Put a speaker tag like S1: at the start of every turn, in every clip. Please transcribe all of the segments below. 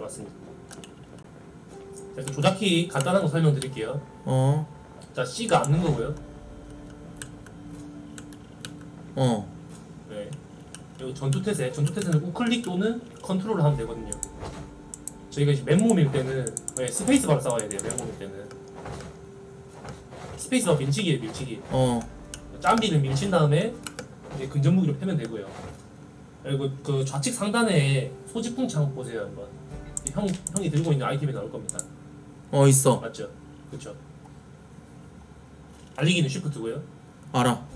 S1: 네, 맞습니다. 자, 그 조작키 간단한 거 설명드릴게요.
S2: 어,
S1: 자, C가 앉는 거고요.
S2: 어.
S1: 네. 그리고 전투 태세, 전투 태세는 우클릭 또는 컨트롤을 하면 되거든요. 저희가 이제 맨몸일 때는 네, 스페이스바로 싸워야 돼요. 맨몸일 때는 스페이스바 밀치기예요, 밀치기.
S2: 어.
S1: 좀비는 밀친 다음에 이제 근접 무기로 패면 되고요. 그리고 그 좌측 상단에 소지품 창 보세요 한번. 형 형이 들고 있는 아이템이 나올 겁니다.
S2: 어, 있어.
S1: 맞죠? 그렇죠. 달리기는 쉬프트고요.
S2: 알아.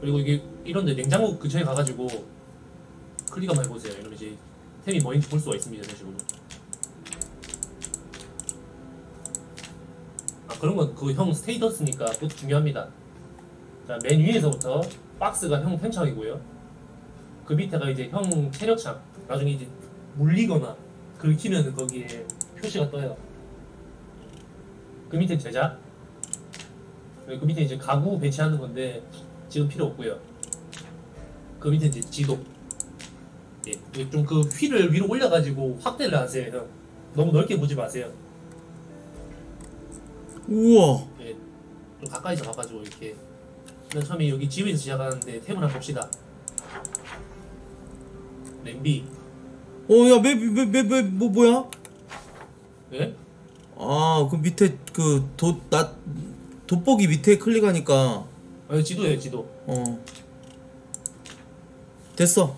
S1: 그리고 이게 이런데 냉장고 근처에 가가지고 클릭 한번 해보세요. 이러면 이제 템이 뭐인지 볼 수가 있습니다. 이런 식으로. 아 그런 건 그 형 스테이터스니까 그것도 중요합니다. 자맨 위에서부터 박스가 형 템창이고요. 그 밑에가 이제 형 체력창. 나중에 이제 물리거나 긁히면 거기에 표시가 떠요. 그 밑에 제작. 그리고 그 밑에 이제 가구 배치하는 건데 지금 필요 없고요. 그 밑에 이제 지도. 예, 좀 그 휠을 위로 올려가지고 확대를 하세요, 형. 너무 넓게 보지 마세요.
S2: 우와.
S1: 예, 좀 가까이서 가가지고 이렇게. 맨 처음에 여기 집에서 시작하는데 템을 한번 봅시다. 냄비.
S2: 어, 야, map, map, map, map, 뭐, 뭐야?
S1: 예?
S2: 아, 그 밑에 그 도, 나, 돋보기 밑에 클릭하니까,
S1: 아, 지도예요, 지도.
S2: 어. 됐어.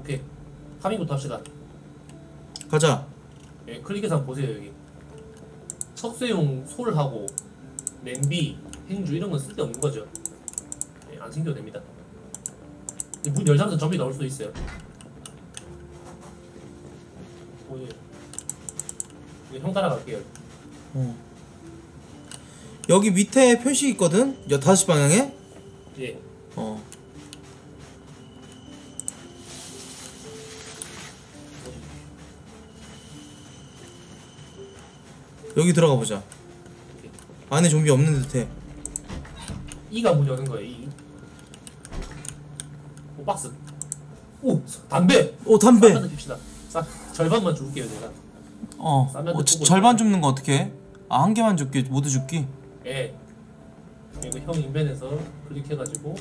S1: 오케이. farming부터 합시다.
S2: 가자.
S1: 예, 클릭해서 한번 보세요, 여기. 석쇠용 솔하고 냄비, 행주 이런 건 쓸데없는 거죠. 예, 안 챙겨도 됩니다. 문 열자마자 좀비 나올 수도 있어요. 오, 예. 이거 형 따라갈게요.
S2: 어. 여기 밑에 표시 있거든? 여, 5시 방향에?
S1: 예.
S2: 어. 여기 들어가 보자. 안에 좀비 없는 듯해.
S1: 이가 문 여는 거예요, 이. 오, 박스. 오, 담배!
S2: 오 담배.
S1: 싸, 절반만 줄게요, 제가.
S2: 어. 어 지-
S1: 보고
S2: 절반. 줍는 거 어떻게 해? 아 한 개만 줄게. 모두 줄게.
S1: 예. 그리고 형 인벤에서 클릭해가지고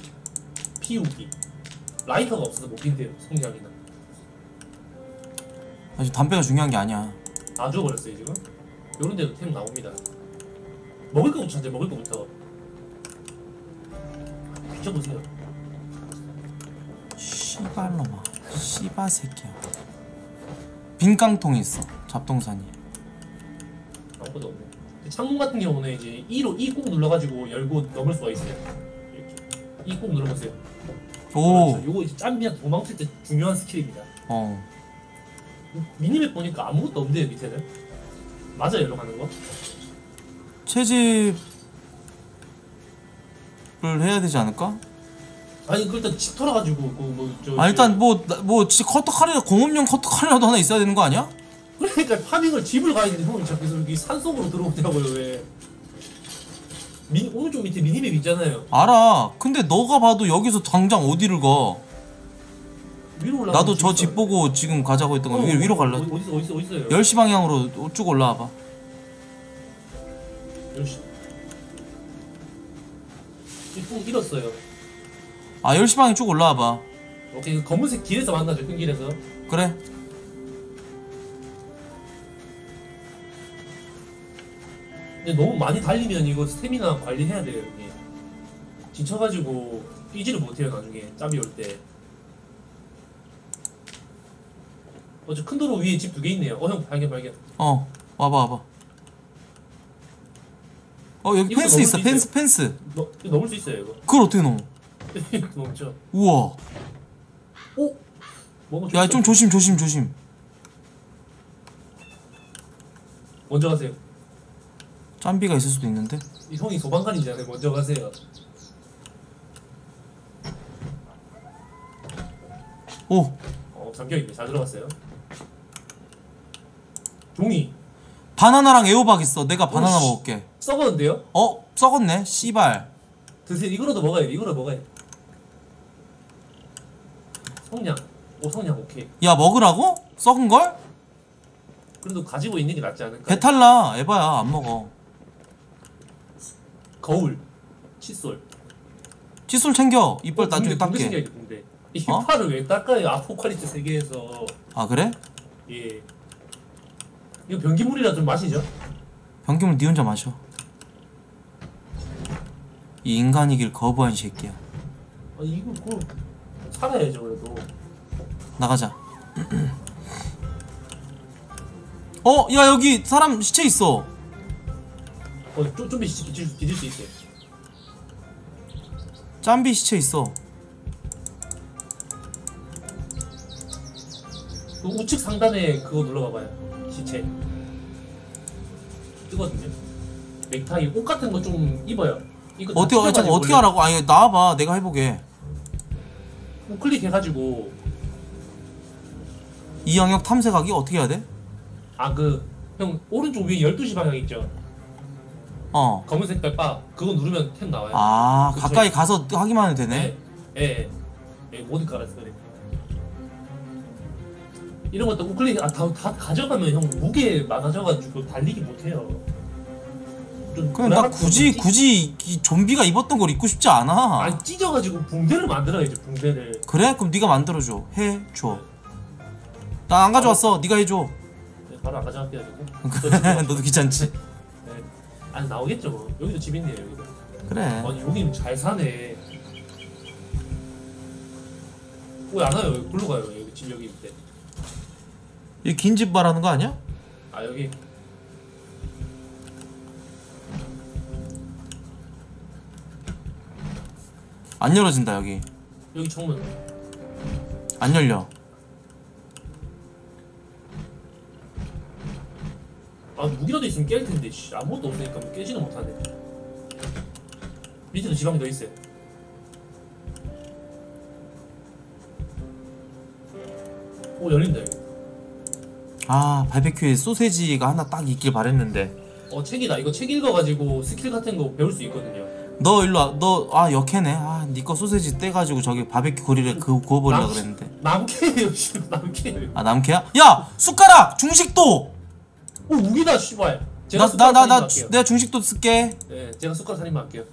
S1: 피우기. 라이터가 없어서 못 핀대요. 성냥이나.
S2: 사실 담배가 중요한 게 아니야.
S1: 다 죽어버렸어요 지금. 요런 데도 템 나옵니다. 먹을 거부터 찾아요. 먹을 거부터. 비춰보세요.
S2: 씨발놈아. 씨바 새끼야. 빈 깡통이 있어. 잡동사니.
S1: 아무것도 없네. 창문 같은 경우는 이제 E로 E 꾹 눌러가지고 열고 넘을 수가 있어요. 이렇게. E 꾹 눌러보세요.
S2: 오.
S1: 그렇죠. 요거 이제 좀비한테 도망칠 때 중요한 skill입니다.
S2: 어.
S1: minimap 보니까 아무것도 없네요 밑에는. 맞아요 이리로 가는 거?
S2: 채집을 해야 되지 않을까?
S1: 아니 그 일단 집 털어가지고 그뭐저
S2: 아 일단 뭐뭐 커터 칼이라 공업용 커터 칼이라도 하나 있어야 되는 거 아니야?
S1: 그러니까 farming을 집을 가야 되는데 형이 자꾸 여기 산속으로 들어오냐고요 왜 미, 오른쪽 밑에 미니맵 있잖아요
S2: 알아. 근데 너가 봐도 여기서 당장 어디를 가?
S1: 위로 올라가
S2: 나도 저 집 보고 지금 가자고 했던 거 위로 위로 갈라.
S1: 어디 어디 어디 어디 있어요
S2: 10시 방향으로 쭉 올라와 봐.
S1: 열시 뿡 잃었어요
S2: 아 10시 방향 쭉 올라와 봐.
S1: 오케이 그 검은색 길에서 만나죠 큰 길에서
S2: 그래.
S1: 근데 너무 많이 달리면 이거 스태미나 관리해야 돼요 여기 지쳐가지고 뛰지를 못해요 나중에 짬이 올때 어저 큰 도로 위에 집 두 개 있네요 어 형 발견 발견
S2: 어 와봐 와봐. 어 여기
S1: 이거
S2: 펜스
S1: 넘을
S2: 있어
S1: 수
S2: 펜스 펜스.
S1: 너, 이거 넘을 수 있어요 이거
S2: 그걸 어떻게 넘어?
S1: 이거 넘죠
S2: 우와.
S1: 오?
S2: 야. 좀 조심 조심 조심.
S1: 먼저 가세요
S2: 짬비가 있을 수도 있는데.
S1: 이 형이 소방관이잖아요 먼저 가세요
S2: 오
S1: 어 잠겨 있네 잘 들어갔어요 종이
S2: 바나나랑 애호박 있어. 내가 바나나
S1: 오씨.
S2: 먹을게.
S1: 썩었는데요?
S2: 어 썩었네. 씨발.
S1: 드세요 이거라도 먹어야 돼 이거라도 먹어야 돼 성냥 오 성냥 오케이
S2: 야 먹으라고? 썩은 걸?
S1: 그래도 가지고 있는 게 낫지 않을까?
S2: 배탈나 에바야 안 먹어
S1: 거울, 칫솔.
S2: 칫솔 챙겨 이빨
S1: 어,
S2: 나중에 닦게.
S1: 이
S2: 어?
S1: 이빨을 왜 닦아요? 아포칼립스 세계에서.
S2: 아 그래?
S1: 예. 이거 변기물이라 좀 마시죠?
S2: 변기물 니 혼자 마셔 이 인간이길 거부한 새끼야
S1: 아, 이거 그 거 살아야죠 그래도.
S2: 나가자 어? 야 여기 사람 시체 있어
S1: 어, 좀, 좀 뒤질, 뒤질, 뒤질 수 있어요.
S2: 짬비 시체 있어
S1: 그 우측 상단에 그거 눌러봐봐요. 시체. 뜨거든요. 넥타이, 옷 같은 거 좀 입어요. 이거 다
S2: 어떻게 어, 잠깐
S1: 찢어가지고
S2: 어떻게
S1: 원래
S2: 하라고? 아니 나와봐 내가 해보게
S1: 우 클릭해가지고
S2: 이 영역 탐색하기 어떻게 해야 돼?
S1: 아 그 형 오른쪽 위에 12시 방향 있죠?
S2: 어.
S1: 검은 색깔 바 그거 누르면 탭 나와요.
S2: 아
S1: 그쵸.
S2: 가까이 가서 확인만 해도 되네.
S1: 예, 예, 예, 모든 깔았어 그래. 이런 것도 우클릭 아 다 다 가져가면 형 무게 많아져가지고 달리기 못해요. 좀
S2: 그럼 나 굳이
S1: 찢-
S2: 굳이 이 좀비가 입었던 걸 입고 싶지 않아.
S1: 아니 찢어가지고 붕대를 만들어야지 붕대를.
S2: 그래? 그럼 네가 만들어줘. 해줘. 나 안 가져왔어. 네가 해줘.
S1: 네, 바로 안 가져갈게요 지금.
S2: 너도 귀찮지?
S1: 네. 아니 나오겠죠. 뭐. 여기도 집 있네요 여기도.
S2: 그래.
S1: 아니 여기 잘 사네. 왜 안 와요? 여기 글로 가요. 여기 집 여기 있대.
S2: 이 긴 집 말하는 거 아니야?
S1: 아 여기
S2: 안 열어진다 여기.
S1: 여기 창문.
S2: 안 열려.
S1: 아 무기라도 있으면 깰 텐데 씨, 아무것도 없으니까 뭐 깨지는 못하네. 밑에도 지방이 더 있어요. 오 열린다 여기.
S2: 아 바베큐에 소세지가 하나 딱 있길 바랬는데.
S1: 어 책이다. 이거 책 읽어가지고 스킬 같은 거 배울 수 있거든요.
S2: 너 일로 와. 너 아 역해네. 아 니 거 소세지 떼가지고 저기 바베큐 고리를 그 구워버리려
S1: 남-
S2: 그랬는데.
S1: 남캐예요, 씨. 남캐예요.
S2: 아 남캐야? 야 숟가락 중식도.
S1: 오 무기다, 씨발. 제가
S2: 나
S1: 숟가락
S2: 나나
S1: 살인마 할게요.
S2: 내가 중식도 쓸게.
S1: 네, 제가 숟가락 살인마 할게요.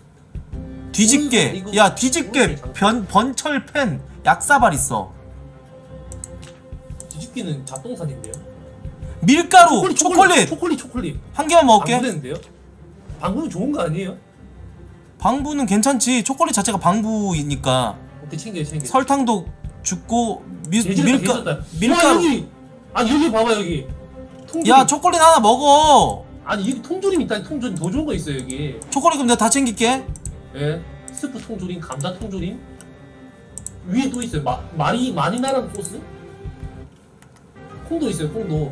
S2: 뒤집게.
S1: 이거-
S2: 야 뒤집게.
S1: 이거-
S2: 변 번철 펜 약사발 있어.
S1: 뒤집기는 잡동산인데요.
S2: 밀가루 초콜릿,
S1: 초콜릿, 초콜릿.
S2: 한 개만 먹을게.
S1: 방부되는데요? 방부는 좋은 거 아니에요?
S2: 방부는 괜찮지. 초콜릿 자체가 방부이니까
S1: 오케이 챙겨요, 챙겨.
S2: 설탕도 죽고 밀
S1: 예전에
S2: 밀가
S1: 밀가. 여기. 아니 여기 봐봐 여기. 통조림.
S2: 야 초콜릿 하나 먹어.
S1: 아니 여기 통조림 있다. 통조림 더 좋은 거 있어요 여기.
S2: 초콜릿 그럼 내가 다 챙길게.
S1: 예. 스프 통조림, 감자 통조림. 위에 또 있어요. 마, 마리 마리나랑 소스. 콩도 있어요. 콩도.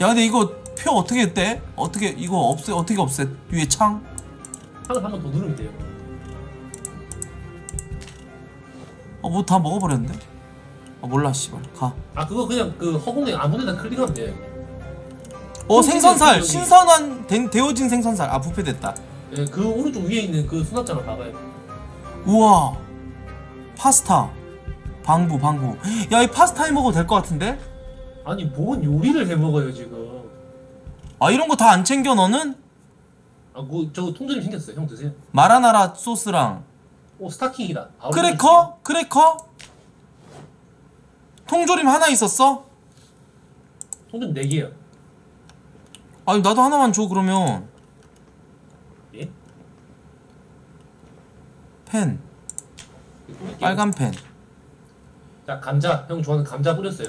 S2: 야 근데 이거 표 어떻게 했대? 어떻게 이거 없애 어떻게 없애? 위에 창?
S1: 하나 한번 더 누르면 돼요.
S2: 어뭐 다 먹어버렸는데? 아 몰라 씨발 가.
S1: 아 그거 그냥 그 허공에 아무데나 클릭하면 돼요.
S2: 어 생선살
S1: 여기.
S2: 신선한 데, 데워진 생선살 아 부패됐다.
S1: 예, 그 오른쪽 위에 있는 그 수납장을 봐봐요.
S2: 우와 파스타 방부 방부 야 이 파스타 해 먹어도 될 것 같은데?
S1: 아니 뭔 요리를 해 먹어요 지금.
S2: 아 이런 거 다 안 챙겨 너는?
S1: 아그저 통조림 생겼어요. 형 드세요.
S2: 마리나라 소스랑
S1: 오 스타킹이다.
S2: 크래커? 크래커? 통조림 하나 있었어?
S1: 통조림 4 개요.
S2: 아니 나도 하나만 줘 그러면
S1: 예?
S2: 펜. 빨간 펜
S1: 자 감자 형 좋아하는 감자 뿌렸어요.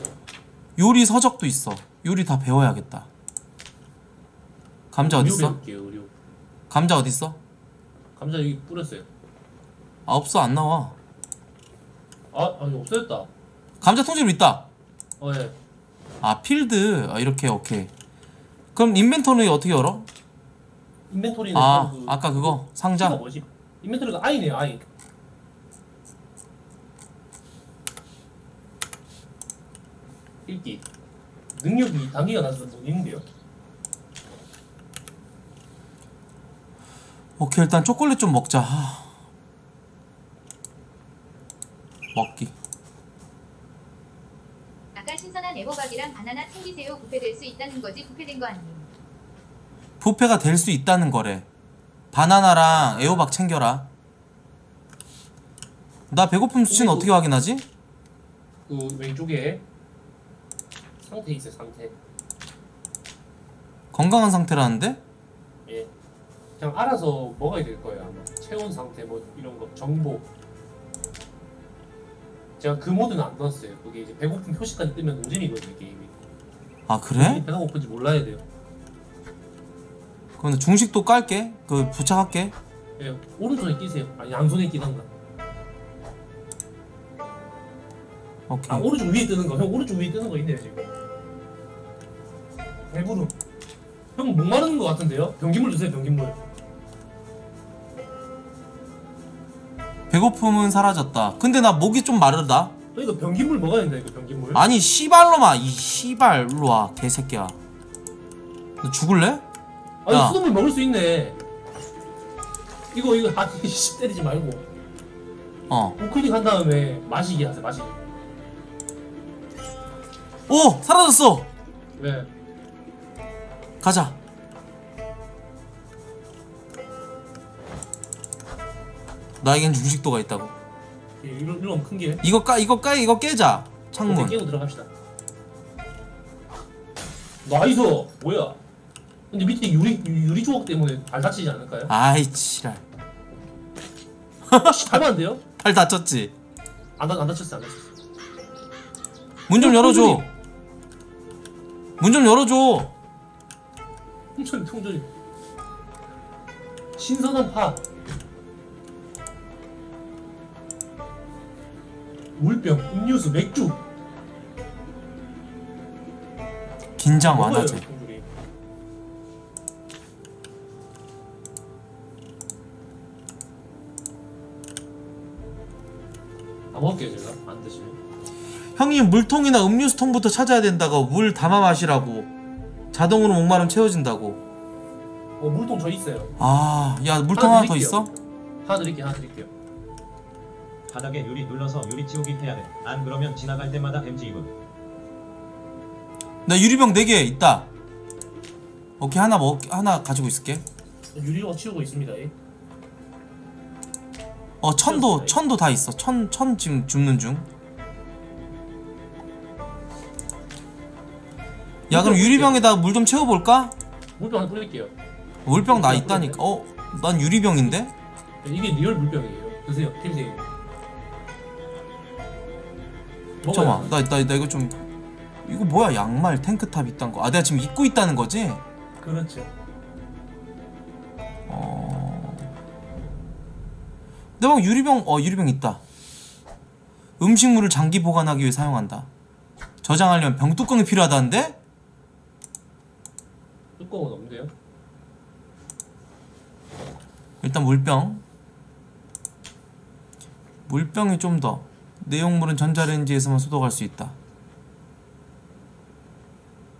S2: 요리 서적도 있어 요리 다 배워야겠다 감자?
S1: 배울게요 의료.
S2: 감자 어딨어?
S1: 감자 여기 뿌렸어요.
S2: 아 없어 안 나와
S1: 아 아니 없어졌다.
S2: 감자 통조림 있다
S1: 어 예.
S2: 아 필드 아 이렇게 오케이 그럼 인벤토리 어떻게 열어?
S1: 인벤토리는
S2: 아
S1: 그,
S2: 아까 그거 상자
S1: 뭐지? 인벤토리가 아이네요 아이. 읽기. 능력이 단계가 낮아서 못 읽는데요.
S2: 오케이 일단 초콜릿 좀 먹자 하. 먹기
S3: 아까 신선한 에버박이랑 바나나 챙기세요. 부패될 수 있다는 거지 부패된 거 아님.
S2: 부패가 될 수 있다는 거래. 바나나랑 애호박 챙겨라. 나 배고픔 수치는 어떻게 확인하지?
S1: 그 왼쪽에 상태 있어요 상태
S2: 건강한 상태라는데?
S1: 예 그냥 알아서 먹어야 될 거예요 아마. 체온 상태 뭐 이런 거 정보. 제가 그 모드는 안 넣었어요. 그게 이제 배고픔 표시까지 뜨면 노잼이거든요 게임이.
S2: 아 그래?
S1: 배가 고픈지 몰라야 돼요.
S2: 그럼 나 중식도 깔게. 그 부착할게.
S1: 예 오른손에 끼세요. 아니 양손에 끼던가.
S2: 오케이.
S1: 아 오른쪽 위에 뜨는 거형 오른쪽 위에 뜨는 거 있네요 지금. 배부름 형 목마르는 거 같은데요? 변기물 주세요 변기물
S2: 배고픔은 사라졌다. 근데 나 목이 좀 마르다.
S1: 형 이거 변기물 먹어야 된다 이거 변기물
S2: 아니 씨발로마 이 씨발 일로 와 개새끼야. 너 죽을래?
S1: 아니
S2: 야.
S1: 수돗물 먹을 수 있네 이거 이거 아니 씨 때리지 말고
S2: 어.
S1: 우클릭 한 다음에 마시기 하세요 마시기
S2: 오 사라졌어.
S1: 왜?
S2: 가자. 나에겐 중식도가 있다고.
S1: 이런 이런 큰게
S2: 이거 까 이거 까 이거 깨자. 창문.
S1: 깨고 들어갑시다 nice 뭐야 근데 밑에 유리 유리 조각 때문에 발 다치지 않을까요?
S2: 아이 지랄.
S1: 씨, 안 돼요?
S2: 팔 다쳤지.
S1: 안, 다- 안 다쳤어 안 다쳤어
S2: 문좀
S1: 어,
S2: 열어줘.
S1: 통조림.
S2: 문좀 열어줘.
S1: 통조림 통조림 신선한 파 물병 음료수 맥주
S2: 긴장 완화제.
S1: 다 먹을게요 제가 안 드시면
S2: 형님 물통이나 음료수통부터 찾아야 된다고 물 담아 마시라고. 자동으로 목마름 채워진다고.
S1: 어 물통 저 있어요
S2: 아, 야 물통
S1: 하나
S2: 하나 더. 있어?
S1: 하나 드릴게요 하나 드릴게요
S4: 바닥에 유리 눌러서 유리 치우기 해야 돼. 안 그러면 지나갈 때마다 햄지 입음.
S2: 나 유리병 4개 있다. 오케이 하나 먹 하나 가지고 있을게.
S1: 유리로 치우고 있습니다 예.
S2: 어 천도 천도 다 있어. 천 천 지금 줍는 중. 야 그럼 유리병에다 물 좀 채워볼까?
S1: 물병 하나 뿌릴게요
S2: 물병 나 있다니까. 어, 난 유리병인데?
S1: 이게 real 물병이에요 드세요 필세요
S2: 잠깐만, 나, 나, 나 이거 좀 이거 뭐야 양말 탱크탑 있단 거. 아 내가 지금 입고 있다는 거지?
S1: 그렇죠
S2: 어. 막 유리병 어 유리병 있다. 음식물을 장기 보관하기 위해 사용한다. 저장하려면 병 뚜껑이 필요하다는데?
S1: 뚜껑은 없는데요
S2: 일단 물병. 물병이 좀 더. 내용물은 전자레인지에서만 소독할 수 있다.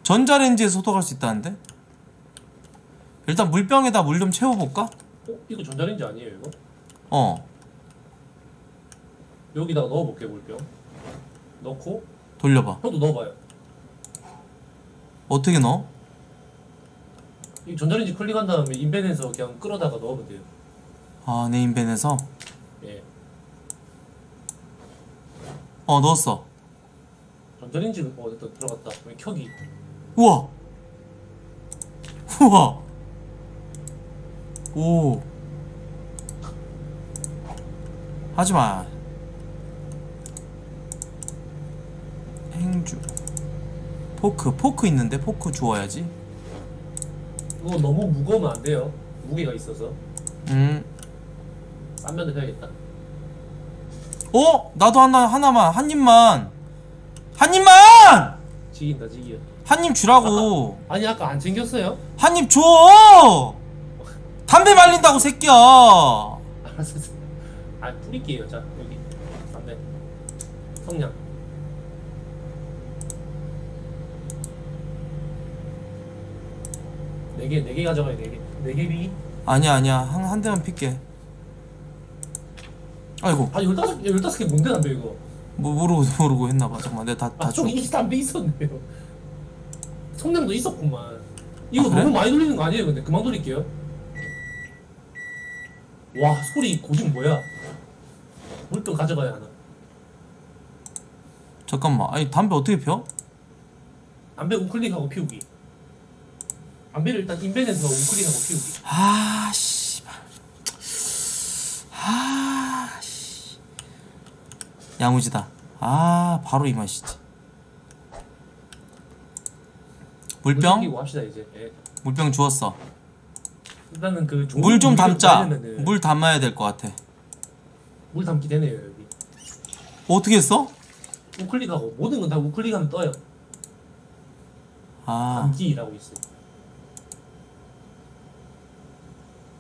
S2: 전자레인지에서 소독할 수 있다는데? 일단 물병에다 물 좀 채워볼까?
S1: 어? 이거 전자레인지 아니에요 이거?
S2: 어.
S1: 여기다가 넣어볼게요 물병 넣고
S2: 돌려봐.
S1: 형도 넣어봐요
S2: 어떻게 넣어?
S1: 이 전자레인지 클릭한 다음에 인벤에서 그냥 끌어다가 넣으면 돼요
S2: 아, 내 인벤에서?
S1: 예
S2: 어, 넣었어.
S1: 전자레인지는 어 됐다 들어갔다 여기 켜기
S2: 우와! 우와! 오. 하지마. 행주. 포크, 포크 있는데 포크 주워야지.
S1: 이거 너무 무거우면 안 돼요 무게가 있어서
S2: 음.
S1: 싼 면을 해야겠다
S2: 어? 나도 하나, 하나만, 한 입만! 한 입만!
S1: 지긴다 지기야
S2: 한 입 주라고!
S1: 아니 아까 안 챙겼어요?
S2: 한 입 줘! 담배 말린다고, 새끼야!
S1: 알았어. 아 뿌릴게요 자 여기 담배 성냥 네개 네 개 가져가요 네개네 개 비
S2: 아니야, 아니야. 한, 한 대만 필게. 아이고.
S1: 아 열다섯 열다섯 개 뭔데 담배 이거
S2: 뭐 모르고 모르고 했나 봐 잠깐만 내가 다, 다
S1: 아,
S2: 줘.
S1: 저기 이 담배 있었네요. 성냥도 있었구만. 이거
S2: 아, 그래?
S1: 너무 많이 돌리는 거 아니에요? 근데 그만 돌릴게요. 와 소리 고집 뭐야? 물병 가져가야 하나?
S2: 잠깐만 아니 담배 어떻게 펴?
S1: 담배 우클릭하고 피우기. 담배를 일단 인벤에서 우클릭하고 피우기.
S2: 아 씨발 아 씨. 야무지다 아 바로 이 맛이지
S1: 물
S2: 물병
S1: 챙기고 합시다 이제. 예.
S2: 물병 주웠어
S1: 일단은 그 좋은
S2: 물 좀
S1: 물을
S2: 담자
S1: 따려면은
S2: 물 담아야 될 것 같아
S1: 물 담기 되네요 여기.
S2: 어떻게 했어?
S1: 우클릭하고 모든 건 다 우클릭하면 떠요.
S2: 아
S1: 담기라고 있어요.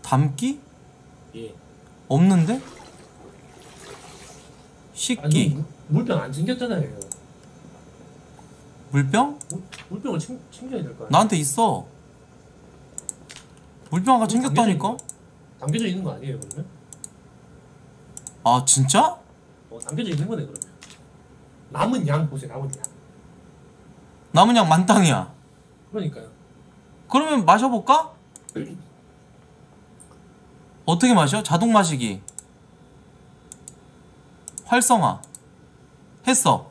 S2: 담기?
S1: 예.
S2: 없는데?
S1: 아니
S2: 식기
S1: 물- 물병 안 챙겼잖아요.
S2: 물병?
S1: 물, 물병을 챙, 챙겨야 될 거 아니에요?
S2: 나한테 있어 물병 아까 챙겼다니까?
S1: 담겨져 있는 거 아니에요 그러면?
S2: 아 진짜?
S1: 어, 담겨져 있는 거네 그러면. 남은 양 보세요 남은 양.
S2: 남은 양 만땅이야
S1: 그러니까요.
S2: 그러면 마셔볼까? 어떻게 마셔? 자동 마시기 활성화 했어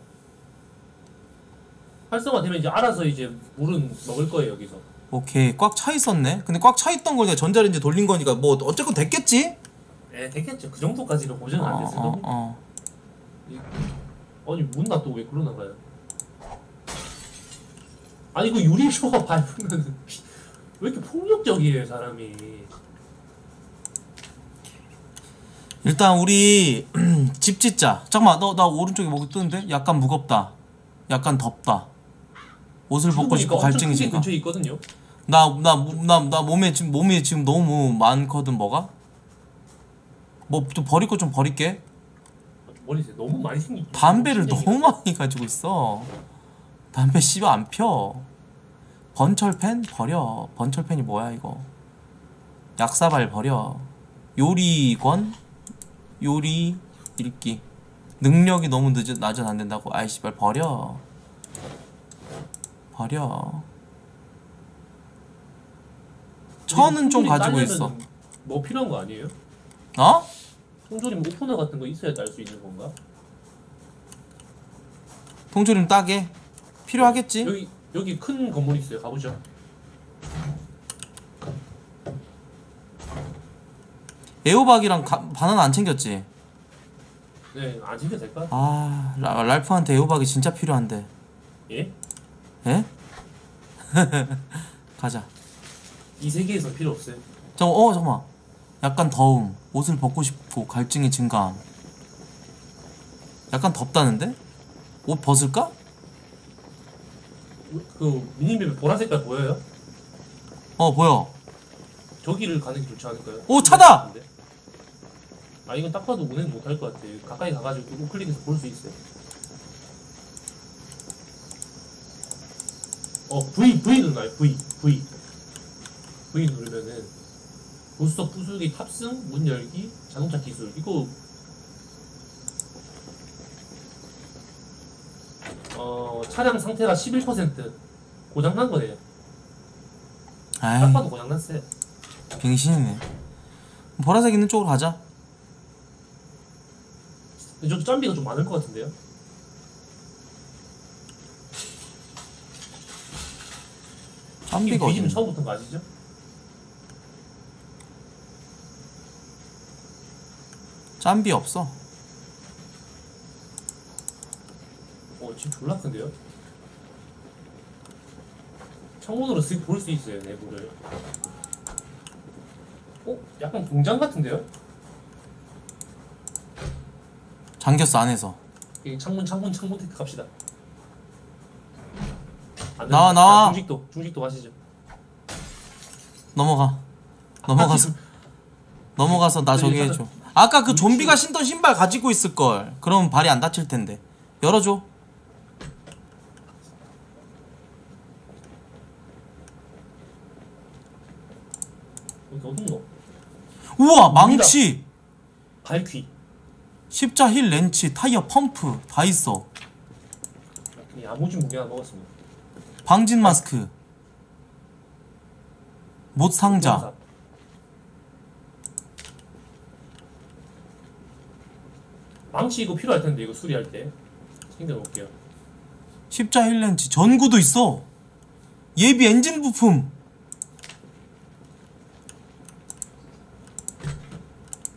S1: 활성화되면 이제 알아서 이제 물은 먹을 거예요 여기서.
S2: 오케이 꽉 차 있었네 근데 꽉 차 있던 걸 내가 전자레인지 돌린 거니까 뭐 어쨌건 됐겠지?
S1: 에 됐겠죠. 그 정도까지는 고정은 안 됐을
S2: 어. 어.
S1: 아니 문 놔두고 왜 그러나 봐요. 아니 그 유리쇼가 밟으면 왜 이렇게 폭력적이에요 사람이.
S2: 일단 우리 집 짓자. 잠깐만 너 나 오른쪽에 뭐가 뜨는데? 약간 무겁다. 약간 덥다. 옷을 벗고 싶고 갈증이
S1: 지
S2: 지금
S1: 근처에 있거든요.
S2: 나나 나 나 몸에 지금 몸이 지금 너무 많거든 뭐가? 뭐 좀 버릴 거 좀 버릴게.
S1: 머리세 너무 많이 생긴.
S2: 담배를 너무 많이 가지고 있어. 담배 씨발 안 펴. 번철펜 버려. 번철펜이 뭐야 이거? 약사발 버려. 요리권 요리 읽기 능력이 너무 늦어 낮은 안 된다고 아이 씨발 버려 버려 천은 좀 가지고 있어
S1: 뭐 필요한 거 아니에요?
S2: 어?
S1: 통조림 오프너 같은 거 있어야 딸 수 있는 건가?
S2: 통조림 따게 필요하겠지
S1: 여기 여기 큰 건물 있어요. 가보죠.
S2: 애호박이랑 가, 바나나 안 챙겼지
S1: 네, 안 챙겨 될까?
S2: 아 라, 랄프한테 애호박이 진짜 필요한데
S1: 예?
S2: 에? 가자
S1: 이 세계에서 필요 없어요.
S2: 잠깐 어 잠깐만 약간 더움 옷을 벗고 싶고 갈증이 증가함 약간 덥다는데? 옷 벗을까?
S1: 그 미니맵에 보라 색깔 보여요?
S2: 어 보여
S1: 저기를 가는 게 좋지 않을까요?
S2: 오, 차다!
S1: 아 이건 딱 봐도 운행 못할 것 같아. 가까이 가가지고 우클릭해서 볼 수 있어요. 어 V V 누르나요? V V V 누르면은 고스톱 부수기 탑승 문 열기 자동차 기술 이거 어 차량 상태가 11% 고장난 거네요. 딱
S2: 아이
S1: 봐도 고장났어요.
S2: 빙신이네 보라색 있는 쪽으로 가자
S1: 근데 저도 짬비가 좀 많을 것 같은데요?
S2: 짬비가
S1: 이
S2: 어디
S1: 뒤집은
S2: 있는
S1: 처음부터 거 아시죠?
S2: 짬비 없어
S1: 어 지금 졸라 큰데요? 창문으로 쓱 볼 수 있어요 내부를 어? 약간 공장 같은데요?
S2: 잠겼어 안에서.
S1: 이 창문 창문 창문 테크 갑시다. 안
S2: 나와,
S1: 됩니다.
S2: 나와.
S1: 자, 중식도 중식도 가시죠.
S2: 넘어가. 넘어가서 넘어가서 나 저기 해줘. 아까 그 좀비가 신던 신발 가지고 있을걸. 그럼 발이 안 다칠 텐데. 열어줘.
S1: 여기 어딘 거?
S2: 우와 망치.
S1: 바퀴
S2: 십자 휠 렌치 타이어 펌프 다 있어.
S1: 이 야무진 무기 하나 먹었습니다.
S2: 방진 마스크. 못 상자.
S1: 망치 이거 필요할 텐데 이거 수리할 때. 챙겨 놓을게요.
S2: 십자 휠 렌치 전구도 있어. 예비 엔진 부품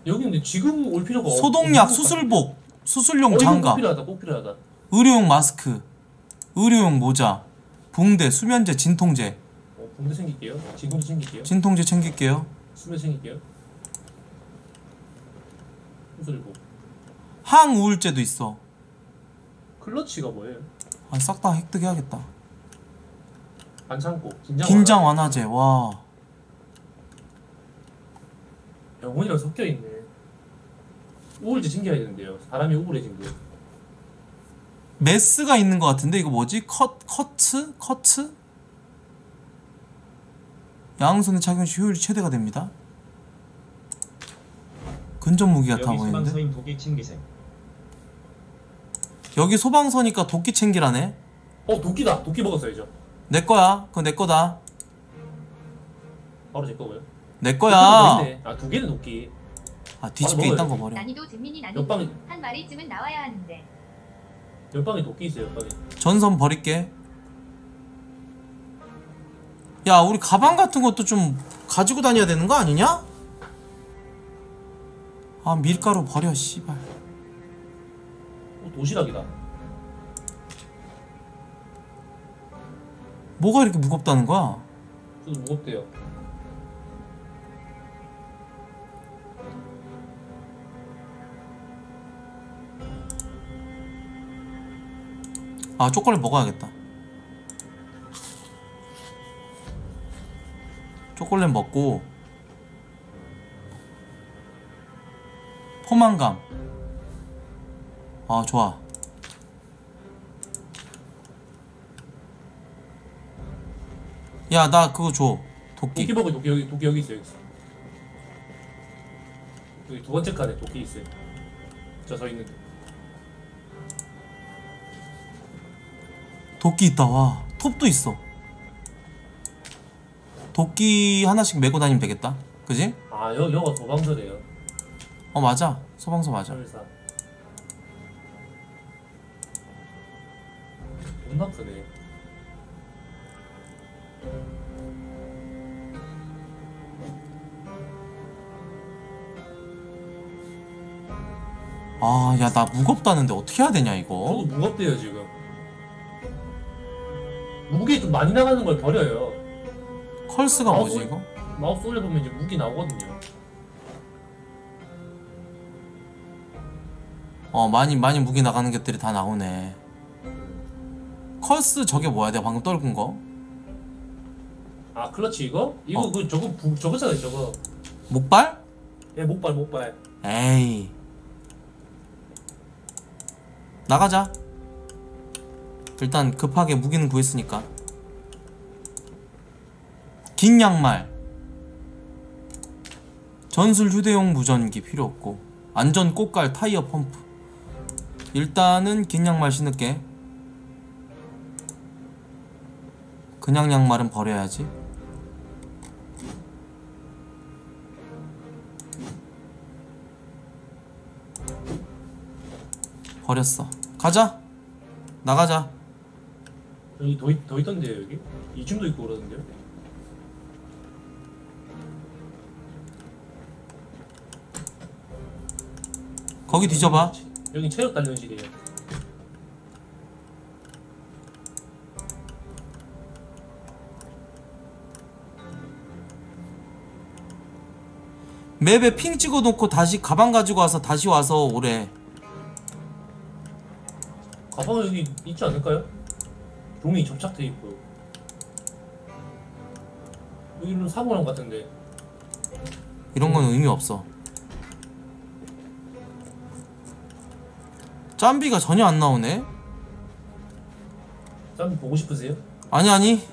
S1: 여기 근데 지금 올 필요가 없.
S2: 소독약 수술복. 수술용
S1: 어,
S2: 장갑
S1: 꼭 필요하다. 꼭 필요하다.
S2: 의료용 마스크 의료용 모자 붕대 수면제 진통제
S1: 어, 붕대 챙길게요. 지금도 챙길게요.
S2: 진통제 챙길게요
S1: 수면 챙길게요. 수술복.
S2: 항우울제도 있어
S1: 클러치가 뭐예요?
S2: 아, 싹 다 획득해야겠다
S1: 반창고. 긴장.
S2: 긴장 완화제 와
S1: 영혼이랑 섞여 있네. 우울제 챙겨야 되는데요. 사람이 우울해진 거.
S2: 메스가 있는 것 같은데 이거 뭐지? 컷 커트 커트 양손의 착용 시 효율이 최대가 됩니다. 근접 무기 같아 보이는데
S4: 소방서인 도끼 챙기셈.
S2: 여기 소방서니까 도끼 챙기라네.
S1: 어 도끼다. 도끼 먹었어야죠.
S2: 내 거야. 그거 내 거다.
S1: 바로 제 거고요.
S2: 내 거야.
S1: 아두 개는 도끼.
S2: 아 뒤집게
S1: 바로
S2: 있단 거
S1: 먹어야지.
S2: 버려.
S3: 난이도 재민이 난이도
S1: 옆방에
S3: 한 마리쯤은 나와야 하는데
S1: 옆방에 도끼 있어요. 옆방에.
S2: 전선 버릴게. 야 우리 가방 같은 것도 좀 가지고 다녀야 되는 거 아니냐? 아 밀가루 버려 씨발.
S1: 어, 도시락이다.
S2: 뭐가 이렇게 무겁다는 거야?
S1: 저도 무겁대요.
S2: 아 초콜릿 먹어야겠다 초콜릿 먹고 포만감 아 좋아 야 나 그거 줘 도끼
S1: 도끼 먹어 도끼 여기 도끼 여기 있어요. 여기 있어. 여기 두 번째 칸에 도끼 있어요. 저 서 있는데.
S2: 도끼 있다 와 톱도 있어 도끼 하나씩 메고 다니면 되겠다 그지?
S1: 아 여, 여가 도방서래요.
S2: 어 맞아 소방서 맞아
S1: 설사. 존나 크네.
S2: 아야 나 무겁다는데 어떻게 해야 되냐 이거
S1: 저도 무겁대요 지금. 무게 좀 많이 나가는 걸 버려요.
S2: 컬스가
S1: 아,
S2: 뭐지
S1: 뭐-
S2: 이거?
S1: 마우스 올려보면 이제 무게 나오거든요.
S2: 어 많이 많이 무기 나가는 것들이 다 나오네 컬스 저게 뭐야 내가 방금 떨군 거?
S1: 아 클러치 이거? 이거
S2: 어.
S1: 그 저거 부, 저거잖아요 저거.
S2: 목발?
S1: 예 목발 목발.
S2: 에이 나가자 일단 급하게 무기는 구했으니까. 긴 양말. 전술 휴대용 무전기 필요 없고 안전 꽃갈 타이어 펌프. 일단은 긴 양말 신을게. 그냥 양말은 버려야지. 버렸어. 가자. 나가자
S1: 여기 더, 있, 더 있던데요 여기? 2층도 있고 그러던데요?
S2: 거기 뒤져봐
S1: 여기 체력 단련실이에요
S2: 맵에 핑 찍어놓고 다시 가방 가지고 와서 다시 와서 오래
S1: 가방 여기 있지 않을까요? 종이 접착돼 있고. 여기는 사고난 것 같은데.
S2: 이런 건 의미 없어. 짬비가 전혀 안 나오네.
S1: 짬 보고 싶으세요?
S2: 아니 아니.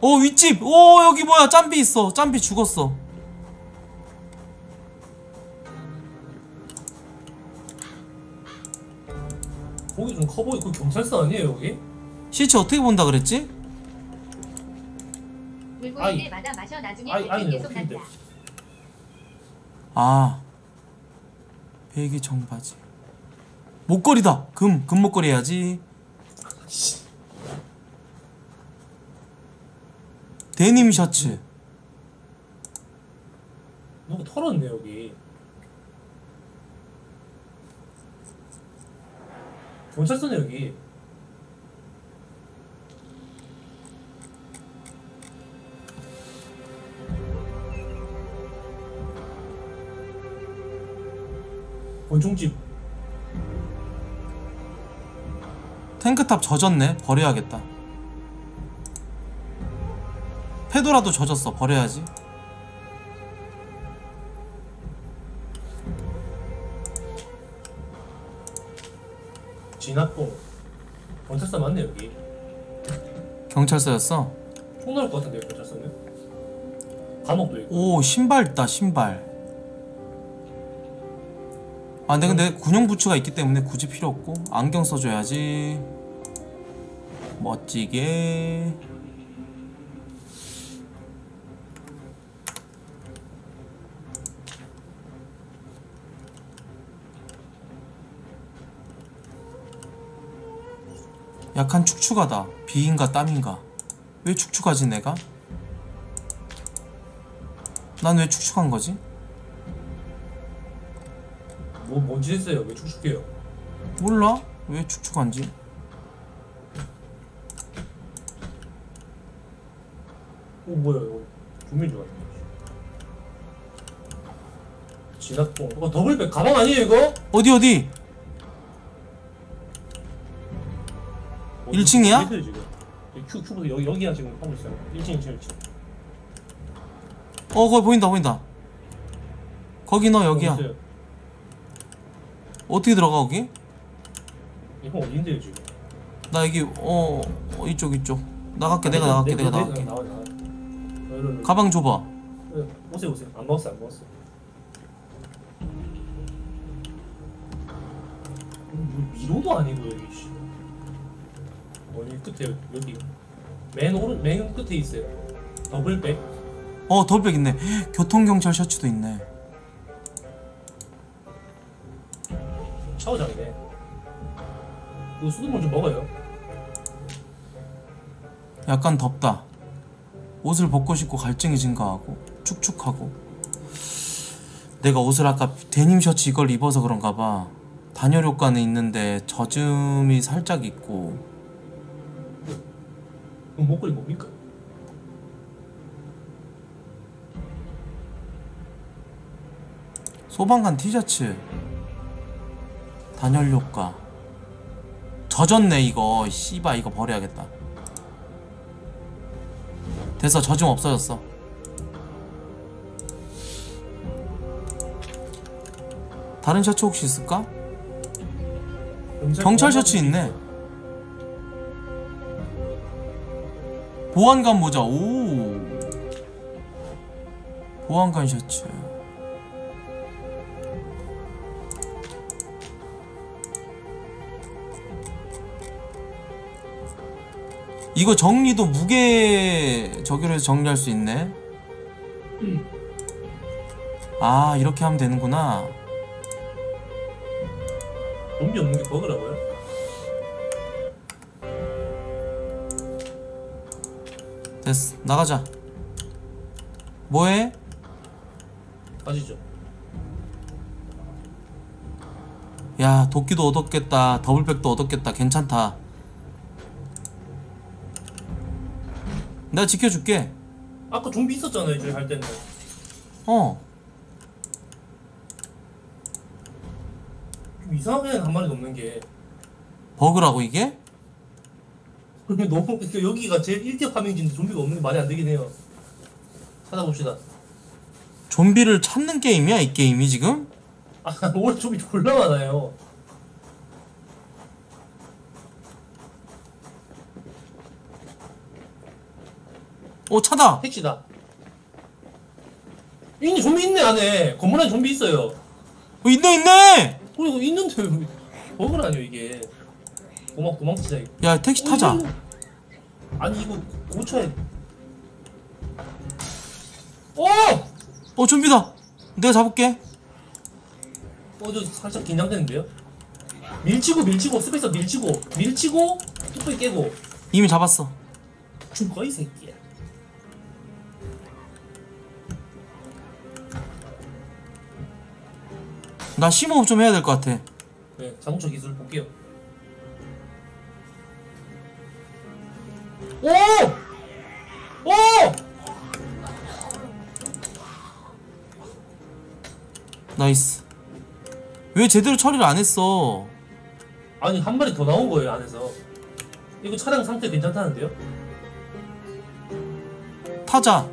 S2: 어 윗집. 오 여기 뭐야. 짬비 있어. 짬비 죽었어.
S1: 여기 좀 커 보이 그 경찰서 아니에요 여기?
S2: 시체 어떻게 본다 그랬지?
S3: 물고
S1: 아이.
S3: 있을 때마다 마셔 나중에
S1: 아이, 아니,
S3: 계속? 난다.
S2: 아 베개 청바지 목걸이다 금 금목걸이 해야지 데님 셔츠
S1: 누구 털었네 여기 경찰서네 여기 권총집.
S2: 탱크탑 젖었네. 버려야겠다. 페도라도 젖었어. 버려야지.
S1: 진압봉. 경찰서 맞네 여기.
S2: 경찰서였어?
S1: 총 나올 것 같은데 경찰서는? 감옥도 있고.
S2: 오 신발 있다 신발 아 근데 근데 군용 부츠가 있기 때문에 굳이 필요 없고 안경 써줘야지 멋지게 약간 축축하다 비인가 땀인가 왜 축축하지 내가? 난 왜 축축한 거지?
S1: 뭐 뭔지 했어요 왜 축축해요
S2: 몰라? 왜 축축한지?
S1: 오 뭐야 이거 조민 좋아해 진압봉 이거 더블백 가방 아니에요 이거?
S2: 어디 어디? 1층이야?
S1: 있어요, 지금 큐 큐브 여기 여기야 지금 하고 있어요 1층 1층 1층
S2: 어 거기 보인다 보인다 거기 너 여기야
S1: 있어요.
S2: 어떻게 들어가 거기?
S1: 이거 어딘데요 지금
S2: 나 여기 어, 어 이쪽 이쪽. 나갈게 내가 나갈게 내가 나갈게.
S1: 나와 나와.
S2: 가방 줘봐.
S1: 네, 오세요 오세요. 안 먹었어 안 먹었어 음, 미로도 아니고 여기 씨. 어디 끝에 여기? 맨 오른 맨 끝에 있어요. 더블백?
S2: 어 더블백 있네. 교통경찰 셔츠도 있네
S1: 샤워장이네 이거 수돗물 좀 먹어요.
S2: 약간 덥다. 옷을 벗고 싶고 갈증이 증가하고 축축하고. 내가 옷을 아까 데님 셔츠 이걸 입어서 그런가 봐. 단열 효과는 있는데 젖음이 살짝 있고.
S1: 그럼 목걸이 뭡니까?
S2: 소방관 티셔츠 단열 효과. 젖었네 이거. 씨바 이거 버려야겠다. 됐어 젖음 없어졌어. 다른 셔츠 혹시 있을까? 경찰 셔츠 있네. 보안관 모자. 오. 보안관 셔츠 이거 정리도 무게 저기로 해서 정리할 수 있네. 아 이렇게 하면 되는구나.
S1: 좀비 없는 게 버그라고요?
S2: 됐어. 나가자. 뭐해?
S1: 빠지죠.
S2: 야 도끼도 얻었겠다. 더블백도 얻었겠다. 괜찮다 내가 지켜줄게.
S1: 아까 좀비 있었잖아요 저희 할 때는
S2: 어.
S1: 좀 이상하게 한 마리도 없는 게.
S2: 버그라고 이게?
S1: 근데 너무 그러니까 여기가 제일 1대 파밍지인데 좀비가 없는 게 말이 안 되긴 해요. 찾아봅시다.
S2: 좀비를 찾는 게임이야 이 게임이 지금?
S1: 아 원래 좀비 졸라 많아요
S2: 어 차다
S1: 택시다. 있네 좀비 있네 안에. 건물 안에 좀비 있어요.
S2: 어 있네 있네!
S1: 그리고 있는데. 왜 버그라뇨 이게. 도망 도망치자 이거.
S2: 야 택시 타자.
S1: 어, 이거- 아니 이거 고쳐야. 어!
S2: 어 좀비다. 내가 잡을게.
S1: 어저 살짝 긴장되는데요? 밀치고 밀치고 space 밀치고. 밀치고 뚝배기 깨고.
S2: 이미 잡았어.
S1: 죽어 이 새끼
S2: 나 심호흡 좀 해야 될 것 같아
S1: 네, 자동차 기술 볼게요. 오! 오!
S2: nice 왜 제대로 처리를 안 했어
S1: 아니 한 마리 더 나온 거예요 안에서. 이거 차량 상태 괜찮다는데요?
S2: 타자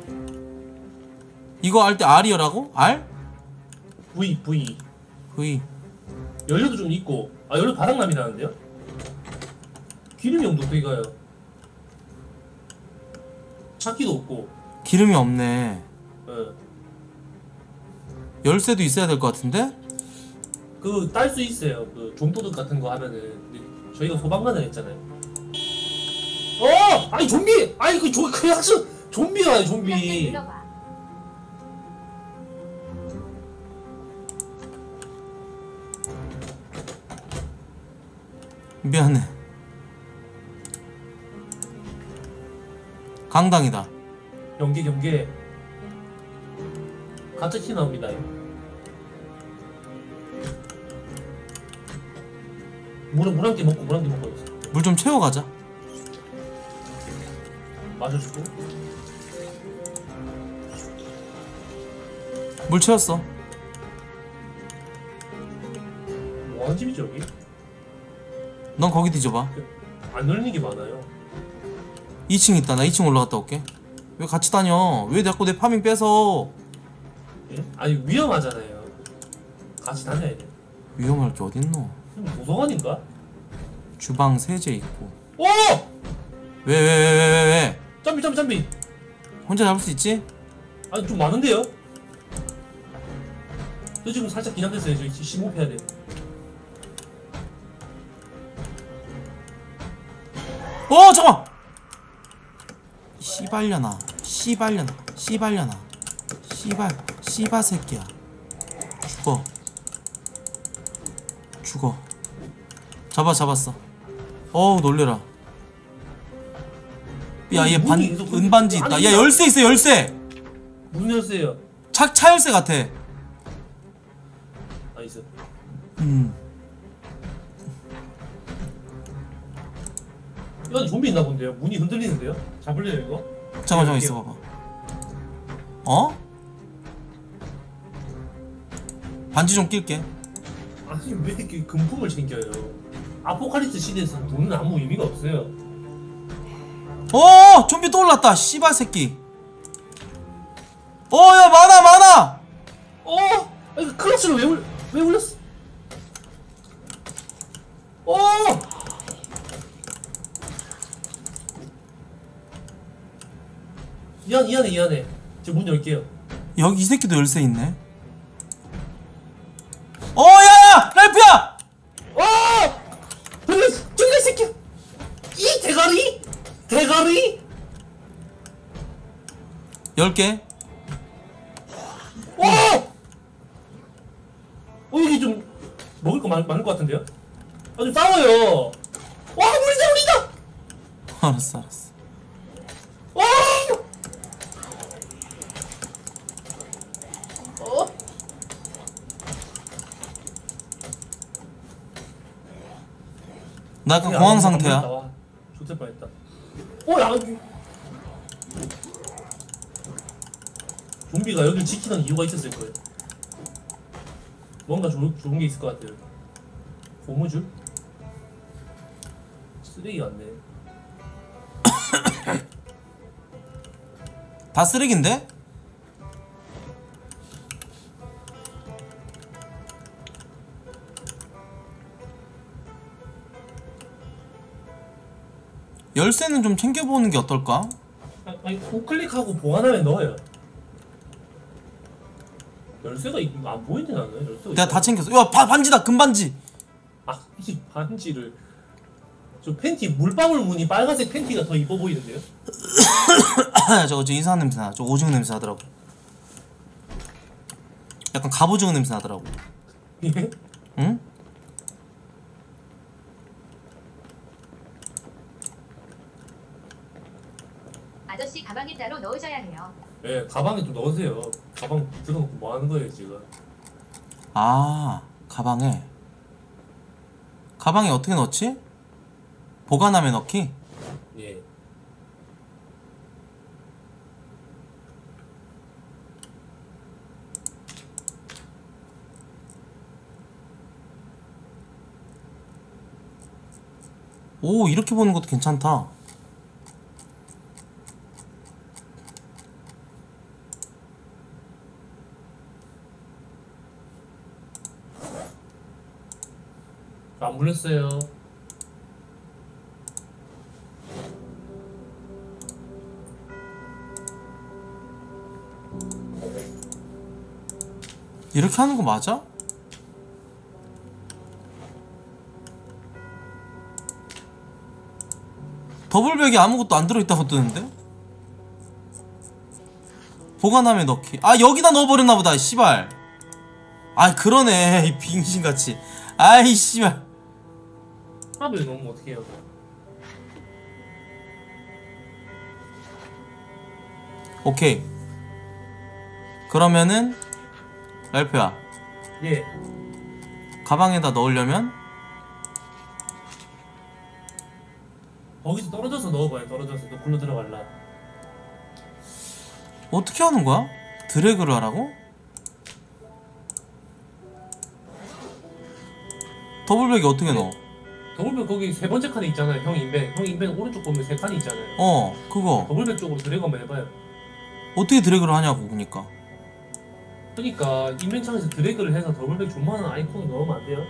S2: 이거 할때 R이라고? R?
S1: V V
S2: V
S1: 연료도 좀 있고 아 연료 바닥남이 나는데요? 기름이 없는데 어떻게 가요? 차키도 없고
S2: 기름이 없네
S1: 예.
S2: 열쇠도 있어야 될 것 같은데?
S1: 그딸 수 있어요. 그 좀도둑 같은 거 하면은 근데 저희가 소방관을 했잖아요. 어! 아니 좀비! 아니 그 조, 그 아니
S3: 플러스
S1: 좀비.
S3: 눌러봐.
S2: 미안해 강당이다
S1: 경계 경계. 가짜 티 나옵니다. 물물한개 먹고 물한개 먹고.
S2: 물 좀 채워가자
S1: 마셔주고.
S2: 물 채웠어
S1: 뭐하는 집이죠 여기?
S2: 넌 거기 뒤져봐
S1: 안 열리는 게 많아요.
S2: 2층 있다 나 2층 올라갔다 올게 왜 같이 다녀 왜 자꾸 내 파밍 뺏어
S1: 예? 아니 위험하잖아요. 같이 다녀야 돼.
S2: 위험할 게 어딨노
S1: 그럼 도서관인가?
S2: 주방 세제 있고
S1: 오!
S2: 왜 왜 왜 왜 왜왜
S1: 점비 점비 점비.
S2: 혼자 잡을 수 있지?
S1: 아니 좀 많은데요? 저 지금 살짝 긴장됐어요. 저 심호흡해야 돼.
S2: 어 잠깐 씨발려나 씨발려나 씨발려나 씨발 씨바 새끼야. 죽어. 죽어. 잡아 잡았어. 어우 놀래라. 야 얘 반 은반지 있다. 야 열쇠 있어 열쇠.
S1: 무슨 열쇠예요?
S2: 차, 차 열쇠 같아.
S1: nice.
S2: 음
S1: 이건 좀비 있나 본데요. 문이 흔들리는데요. 잡을래요 이거?
S2: 잠깐 잠깐
S1: 이렇게요.
S2: 있어 봐봐 어? 반지 좀 낄게
S1: 아니 왜 이렇게 금품을 챙겨요? apocalypse 시대에서는 돈은 아무 의미가 없어요.
S2: 어 좀비 또 올랐다 씨발 새끼 어야 많아 많아
S1: 어? 아, 이거 클러치를 왜, 올, 왜 올렸어? 어! 이 안, 이 안에, 이 안에. 제가 문 열게요.
S2: 여기 이 새끼도 열쇠 있네 어 야야 라이프야
S1: 어! 저기, 저기, 이 새끼야! 이 대가리? 대가리?
S2: 열개
S1: 어! 어, 여기 좀, 먹을 거 많, 많을 것 같은데요? 아, 좀 싸워요! 와, 물리다, 물리다!
S2: 알았어 알았어
S1: 어! 어?
S2: 나 약간 공황 상태야
S1: 좋을 뻔했다. 어, 야. 좀비가 여기를 지키는 이유가 있었을 거예요. 뭔가 좋은, 좋은 게 있을 것 같아요. 고무줄? 쓰레기 같네.
S2: 다 쓰레기인데? 열쇠는 좀 챙겨보는 게 어떨까?
S1: 아, 아니, 우클릭하고 보관함에 넣어요. 열쇠가 있- 안 보이는데 나는 열쇠가
S2: 내가 다
S1: 있어.
S2: 챙겼어 야 바, 반지다 금반지
S1: 아, 이 반지를 저 팬티 물방울 무늬 빨간색 팬티가 더 이뻐 보이는데요?
S2: 저거 저 이상한 냄새 나. 저 오징어 냄새 나더라고. 약간 갑오징어 냄새 나더라고.
S1: 예?
S2: 응?
S3: 아저씨 가방에 따로 넣으셔야 해요.
S1: 예, 가방에 좀 넣으세요. 가방 들어놓고 뭐 하는 거예요 지금?
S2: 아 가방에 가방에 어떻게 넣지? 보관함에 넣기?
S1: 예.
S2: 오 이렇게 보는 것도 괜찮다.
S1: 안 물렸어요.
S2: 이렇게 하는 거 맞아? 더블백이 아무것도 안 들어있다고 뜨는데? 보관함에 넣기 아 여기다 넣어버렸나 보다 씨발 아 그러네 이 빙신같이 아이 씨발
S1: 하나에 넣으면 어떡해요?
S2: 오케이 그러면은 랄프야
S1: 예.
S2: 가방에다 넣으려면
S1: 거기서 떨어져서 넣어봐요. 떨어져서 너 굴러 들어갈라.
S2: 어떻게 하는 거야? 드래그를 하라고? 더블백이 어떻게 넣어?
S1: 더블백 거기 세 번째 칸에 있잖아요. 형 인벤. 형 인벤 오른쪽 보면 세 칸이 있잖아요.
S2: 어 그거
S1: 더블백 쪽으로 드래그 한번 해봐요.
S2: 어떻게 드래그를 하냐고 그니까
S1: 그러니까 인벤 창에서 드래그를 해서 더블백 좆만한 아이콘을 넣으면 안 돼요?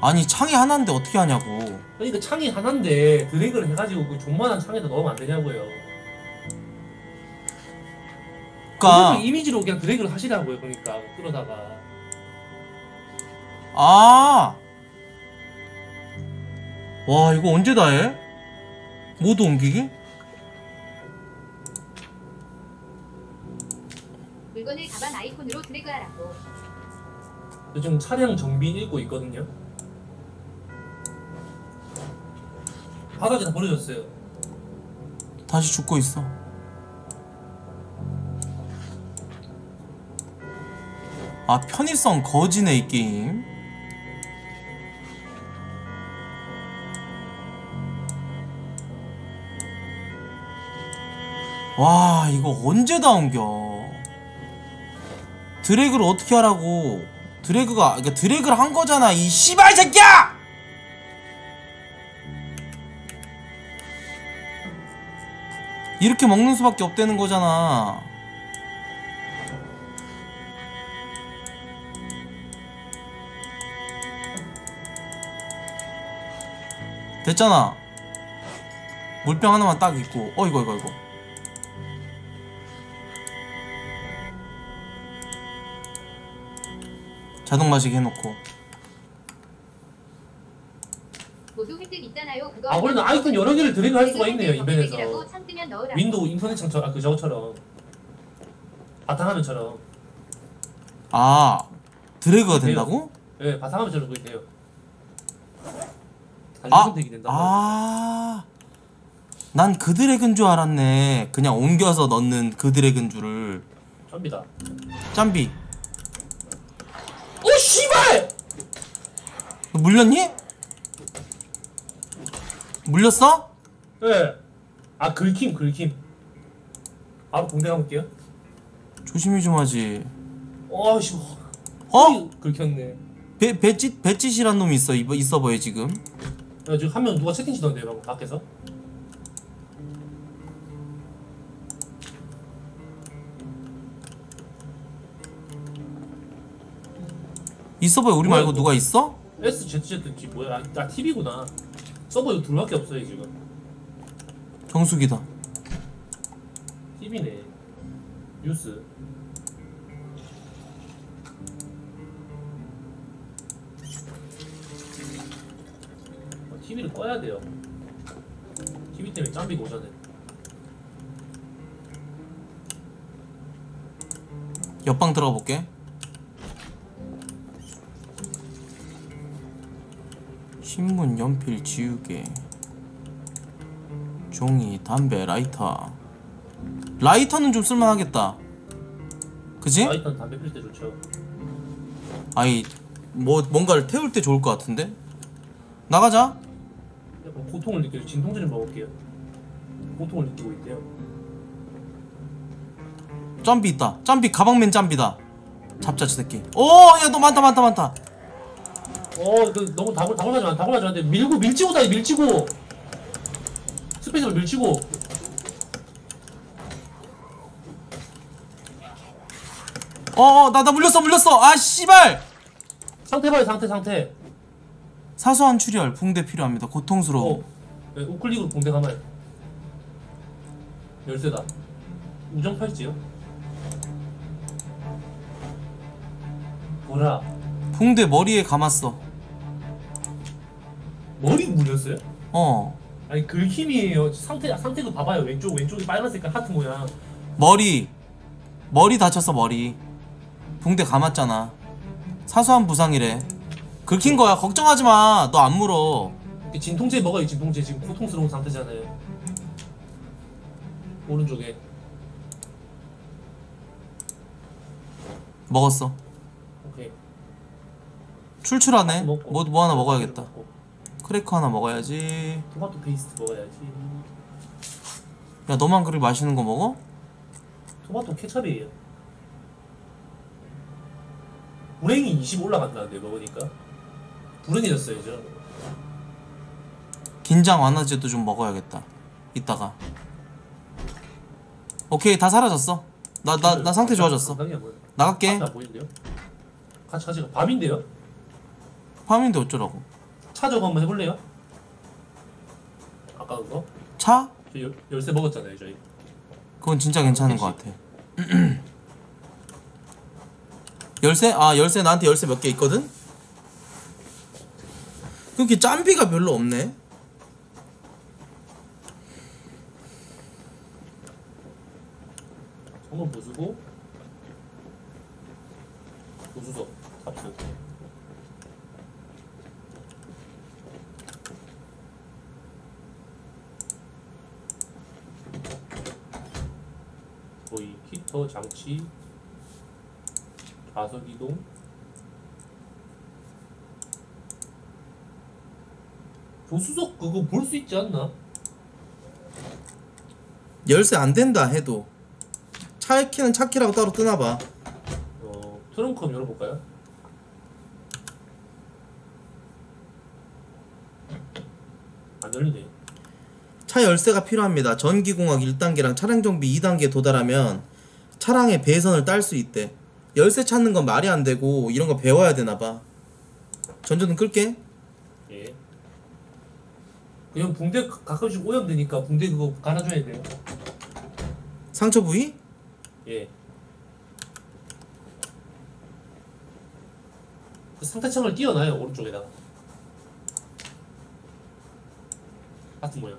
S2: 아니 창이 하나인데 어떻게 하냐고
S1: 그러니까 창이 하나인데 드래그를 해가지고 그 존만한 창에다 넣으면 안 되냐고요.
S2: 그니까
S1: 더블백 이미지로 그냥 드래그를 하시라고요. 그러니까 끌어다가.
S2: 아. 와, 이거 언제 다 해? 모두 옮기기?
S3: 물건을 가방 아이콘으로 드래그하라고.
S1: 지금 차량 정비 읽고 있거든요. 바닥에 다 버려졌어요.
S2: 다시 죽고 있어. 아, 편의성 거지네, 이 게임. 와, 이거 언제 다 옮겨? 드래그를 어떻게 하라고? 드래그가, 그러니까 드래그를 한 거잖아, 이 씨발 새끼야! 이렇게 먹는 수밖에 없다는 거잖아. 됐잖아. 물병 하나만 딱 있고. 어 이거 이거 이거. 자동 마시기 해놓고.
S3: 모두 획득 있잖아요. 그거
S1: 아, 아이콘 여러 개를 드래그 할 수가 있네요, 인벤에서.
S3: 뜨면.
S1: 윈도우 인터넷 창처럼 아, 그 저거처럼 바탕화면처럼
S2: 아 드래그가 된다고?
S1: 예 바탕화면처럼 그게 돼요.
S2: 아,
S1: 선택이 된다.
S2: 아, 난 그 드래그인 줄 알았네. 그냥 옮겨서 넣는 그 드래그인 줄을.
S1: 접니다.
S2: 짬비,
S1: 오 씨발!
S2: 너 물렸니? 물렸어?
S1: 예. 아 긁힘 긁힘. 바로 공대 가볼게요.
S2: 조심히 좀 하지.
S1: 어씨.
S2: 어?
S1: 긁혔네.
S2: 배, 배짓, 배짓이란 놈이 있어, 이, 이 서버에 지금.
S1: 야, 지금 한 명 누가 채팅 치던데 방금 밖에서.
S2: 이 서버에 우리
S1: 뭐야,
S2: 말고
S1: 이거?
S2: 누가 있어?
S1: SZZG 뭐야? 아, 아 TV구나. 서버 이거 둘밖에 없어요 지금.
S2: 정수기다.
S1: TV네. 뉴스. TV를 꺼야 돼요. TV 때문에 짬비가 오잖아요.
S2: 옆방 들어가 볼게. 신문, 연필, 지우개, 종이, 담배, 라이터. 라이터는 좀 쓸만하겠다. 그지?
S1: 라이터는 담배 필 때 좋죠.
S2: 아이 뭐 뭔가를 태울 때 좋을 것 같은데. 나가자.
S1: 약간 고통을 느껴요. 진통제 좀 먹을게요. 고통을 느끼고 있대요.
S2: 짬비 있다. 짬비 가방맨 짬비다. 잡자 저 새끼. 오, 야 너 많다 많다 많다.
S1: 어, 그 너무 다굴 다굴하지 마, 다굴하지 마. 근데 밀고 밀치고 다니 밀치고. 스페이스로 밀치고.
S2: 어, 어, 나, 나 물렸어, 물렸어. 아, 씨발!
S1: 상태 봐요, 상태, 상태.
S2: 사소한 출혈, 붕대 필요합니다. 고통스러워.
S1: 어, 네, 우클릭으로 공대 가마요. 열쇠다. 우정 팔찌요. 뭐라?
S2: 붕대 머리에 감았어.
S1: 머리 물렸어요?
S2: 어.
S1: 아니 긁힘이에요. 상태 상태도 봐봐요. 왼쪽 왼쪽이 빨간 색깔 하트 모양.
S2: 머리. 머리 다쳤어, 머리. 붕대 감았잖아. 사소한 부상이래. 긁힌 거야. 걱정하지 마. 너 안 물어.
S1: 이렇게 진통제 먹어요. 진통제 지금 고통스러운 상태잖아요. 오른쪽에
S2: 먹었어.
S1: 오케이.
S2: 출출하네.
S1: 먹고.
S2: 뭐, 뭐 하나 먹어야겠다.
S1: 먹고.
S2: 크래커 하나 먹어야지.
S1: 토마토 페이스트 먹어야지.
S2: 야, 너만 그렇게 맛있는 거 먹어?
S1: 토마토 케첩이에요. 불행이 20 올라간다는데 먹으니까 불행해졌어요, 저.
S2: 긴장 완화제도 좀 먹어야겠다. 이따가. 오케이, 다 사라졌어. 나, 나, 나 상태 좋아졌어. 나갈게.
S1: 같이 같이 가. 밤인데요?
S2: 파밍인데 어쩌라고.
S1: 차 저거 한번 해볼래요? 아까운 거?
S2: 차?
S1: 저 열, 열쇠 먹었잖아요, 저희.
S2: 그건 진짜 괜찮은 것 같아. 열쇠? 아 열쇠 나한테 열쇠 몇 개 있거든? 그렇게 짬비가 별로 없네.
S1: 한번 부수고 부수서 잡수. 히터 장치 좌석 이동 조수석 그거 볼 수 있지 않나?
S2: 열쇠 안 된다 해도 차 키는 차 키라고 따로 뜨나 봐.
S1: 어 트렁크 한번 열어볼까요? 안 열리네.
S2: 차 열쇠가 필요합니다. 전기공학 1단계랑 차량 정비 2단계 도달하면 차량의 배선을 딸 수 있대. 열쇠 찾는 건 말이 안 되고 이런 거 배워야 되나 봐. 전조등 끌게.
S1: 예. 그냥 붕대 가- 가끔씩 오염되니까 붕대 그거 갈아줘야 돼요.
S2: 상처 부위?
S1: 예. 그 상태창을 띄워놔요 오른쪽에다가. 같은 모양.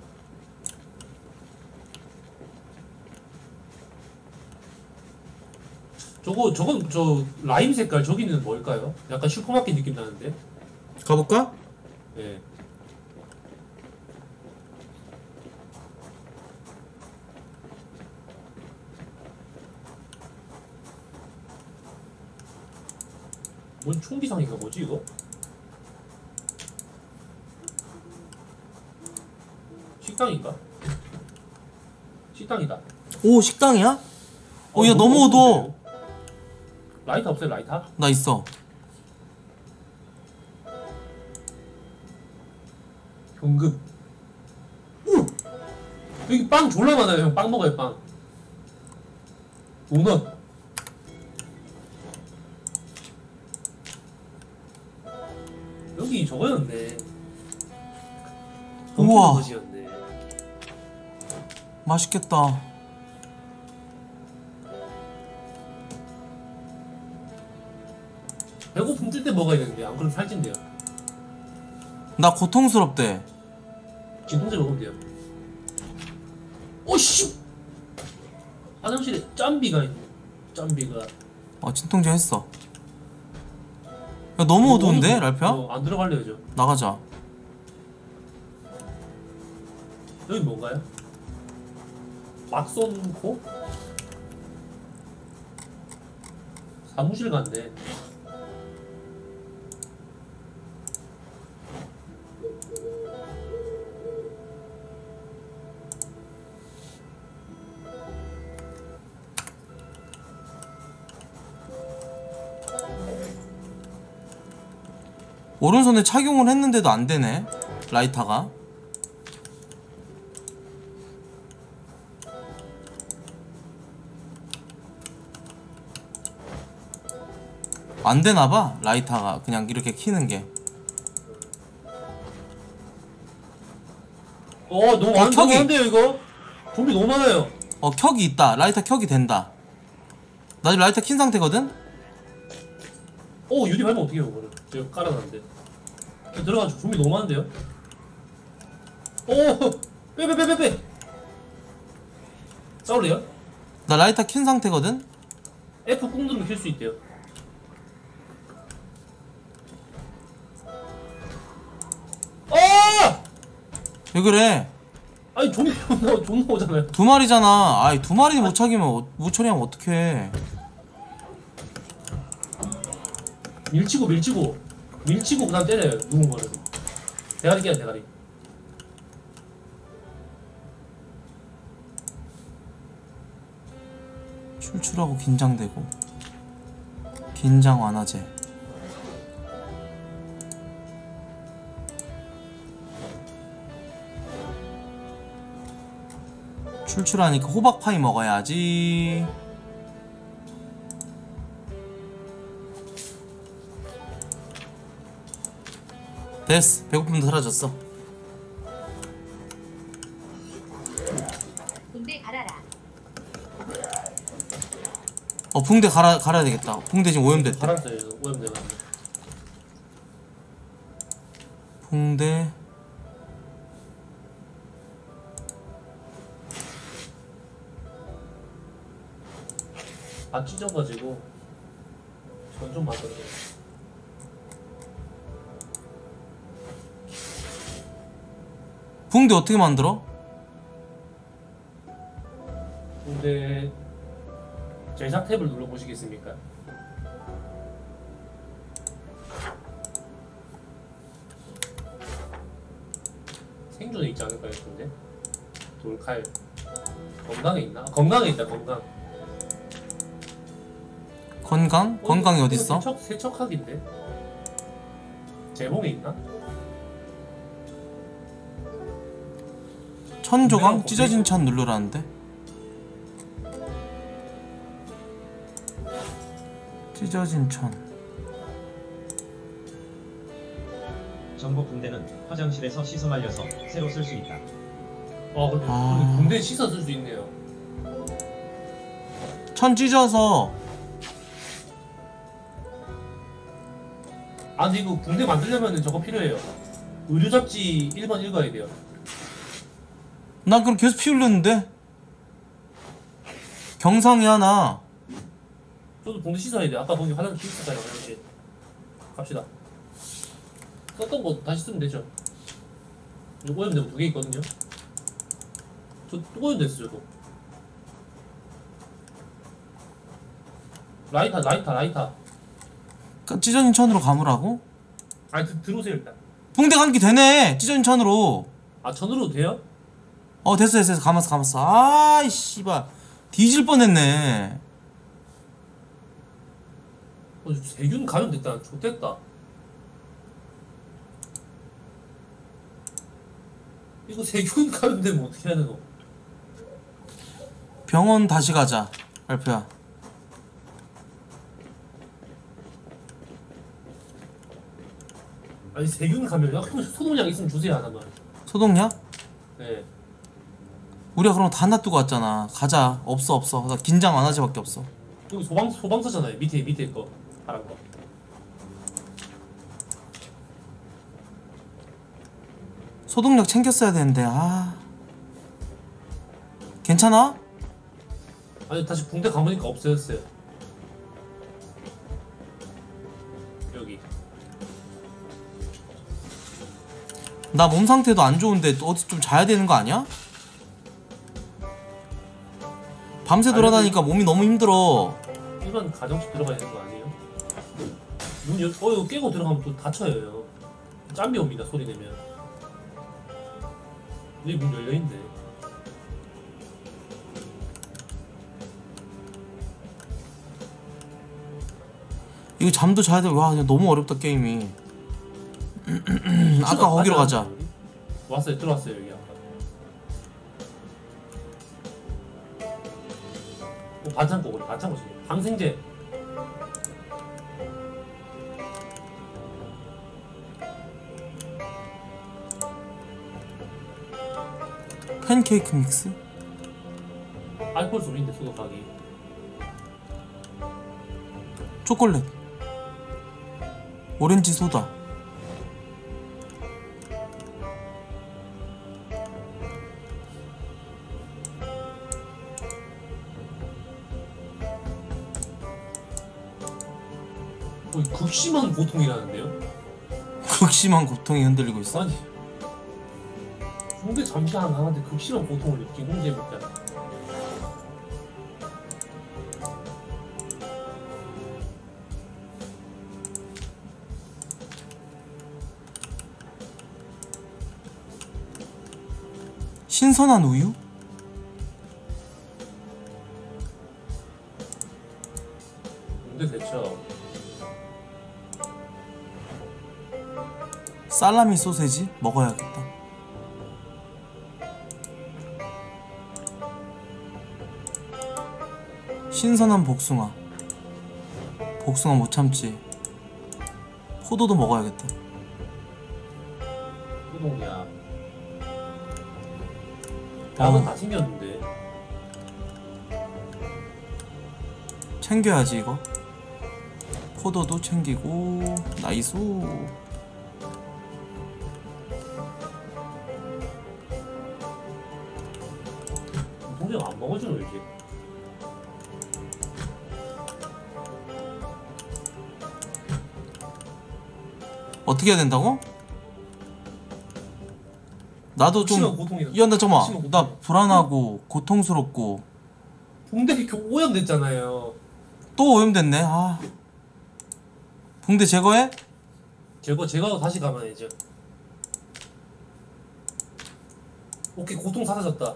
S1: 저거 저건 저 라임 색깔 저기는 뭘까요? 약간 슈퍼마켓 느낌 나는데.
S2: 가볼까?
S1: 예. 뭔 총기상인가 뭐지 이거? 식당인가? 식당이다.
S2: 오 식당이야? 어, 야
S1: 어,
S2: 너무 어두워.
S1: 라이터 없어요 라이터?
S2: 나 있어.
S1: 현금. 우! 여기 빵 졸라 많아요 형. 빵 먹어요 빵. 도넛. 여기 저거였네.
S2: 우와. 맛있겠다.
S1: 먹어야 되는데 안 그러면 살찐대요.
S2: 나 고통스럽대.
S1: 진통제 먹으면 돼요. 오씨! 화장실에 짬비가 있네. 짬비가.
S2: 어 진통제 했어 야 너무 어두운데 랄프야?
S1: 어, 안 들어갈래요, 저.
S2: 나가자
S1: 여기 뭔가요? 막손코? 사무실 간대.
S2: 오른손에 착용을 했는데도 안 되네 라이터가 안 되나봐 라이터가 그냥 이렇게 키는 게
S1: 어, 너무
S2: 어, 켜기.
S1: 많은데요, 이거? 좀비 너무 많아요.
S2: 어 켜기 있다 라이터 켜기 된다 나 지금 라이터 킨 상태거든?
S1: 오, 유리 밟으면 어떻게 해요, 그거를? 제가 깔아놨는데. 들어가지고 좀비 너무 많은데요? 오! 빼, 빼, 빼, 빼, 빼! 싸울래요?
S2: 나 라이터 킨 상태거든?
S1: F 꾹 누르면 킬수 있대요. 아!
S2: 왜 그래
S1: 아니 존나 존나 존나 오잖아요.
S2: 두 마리잖아 아이 두 마리 못 차기면 어- 못 처리하면 어떡해
S1: 밀치고 밀치고 밀치고 그다음 때려요 누군가를. 대가리 깨야 대가리.
S2: 출출하고 긴장되고 긴장 완화제 출출하니까 호박파이 먹어야지 됐어 배고픔도 사라졌어
S3: 군대 갈아라.
S2: 어 붕대 갈아, 갈아야 되겠다 붕대 지금 오염됐대
S1: 이거 오염돼가.
S2: 붕대
S1: 다 찢어가지고 전좀 맞던데.
S2: 붕대 어떻게 만들어?
S1: 근데 제작 탭을 눌러 보시겠습니까? 생존에 있지 않을까요, 근데? 돌칼 건강에 있나? 아, 건강에 있다, 건강.
S2: 건강? 건강이 어딨어?
S1: 세척 세척하기인데. 제목에 있나?
S2: 천조각?
S1: 내가
S2: 찢어진 찬 누르라는데? 찢어진 천
S4: 정보 붕대는 화장실에서 씻어 말려서 새로 쓸 수 있다.
S1: 아, 근데
S2: 아.
S1: 군대 씻어 쓸 수 있네요.
S2: 천 찢어서
S1: 아, 근데 이거 군대 만들려면 저거 필요해요. 의료 잡지 1번 읽어야 돼요.
S2: 난 그럼 계속 피 흘렸는데? 경상이 하나
S1: 저도 군대 씻어야 돼. 아까 거기 화장실 씻었잖아요, 화장실. 갑시다. 썼던 거 다시 쓰면 되죠. 이거 오염되고 두개 있거든요. 저또 오염됐어, 저도. 라이터, 라이터, 라이터.
S2: 그 찢어진 천으로 감으라고?
S1: 아니, 드, 들어오세요, 일단.
S2: 붕대 감기 되네 찢어진 천으로
S1: 아, 천으로도 돼요?
S2: 어 됐어 됐어 됐어. 감았어 감았어 아이 씨발 뒤질 뻔했네
S1: 어, 세균 감염됐다. 좋됐다. 이거 세균 감염되면 어떻게 해야 되노?
S2: 병원 다시 가자 알프야
S1: 아니 세균 감염. 야, 그럼 소독약 있으면 주세요 하나만.
S2: 소독약?
S1: 네.
S2: 우리가 그럼 다 놔두고 왔잖아 가자 없어 없어 나 긴장 완화제밖에 없어
S1: 여기 소방 소방서잖아요. 밑에 밑에 거 파란 거.
S2: 소독약 챙겼어야 되는데 아 괜찮아?
S1: 아니 다시 붕대 가보니까 없어졌어요. 여기
S2: 나 몸 상태도 안 좋은데 어디 좀 자야 되는 거 아니야? 밤새 돌아다니까 몸이 너무 힘들어
S1: 일반 가정식 들어가야 되는 거 아니에요? 문 열, 어 이거 깨고 들어가면 또 다쳐요. 짬비 옵니다 소리 내면. 여기 문 열려 있네.
S2: 이거 잠도 자야 돼 와 너무 어렵다 게임이 아까 거기로 가자
S1: 왔어요 들어왔어요 여기 어, 반창고 우리 반창고 지금 방생제
S2: 팬케이크 믹스?
S1: 알코올 소리인데 소독하기.
S2: 초콜릿 오렌지 소다
S1: 극심한 고통이라는데요?
S2: 극심한 고통이 흔들리고 있어
S1: 아니 붕대 잠시 안 하는데 극심한 고통을 느낀 홍제밖에 안 돼.
S2: 신선한 우유? 살라미 소세지? 먹어야겠다. 신선한 복숭아. 복숭아 못 참지. 포도도 먹어야겠다.
S1: 소독약
S2: 어.
S1: 약은 다 챙겼는데.
S2: 챙겨야지 이거. 포도도 챙기고 나이스 어떻게 해야 된다고? 나도 좀
S1: 고통이다
S2: 야, 나 잠깐만.
S1: 극심한
S2: 나. 불안하고 고통스럽고
S1: 붕대 이렇게 오염됐잖아요
S2: 또 오염됐네. 아. 붕대 제거해?
S1: 제거 제거하고 다시 감아야죠 오케이 고통 사라졌다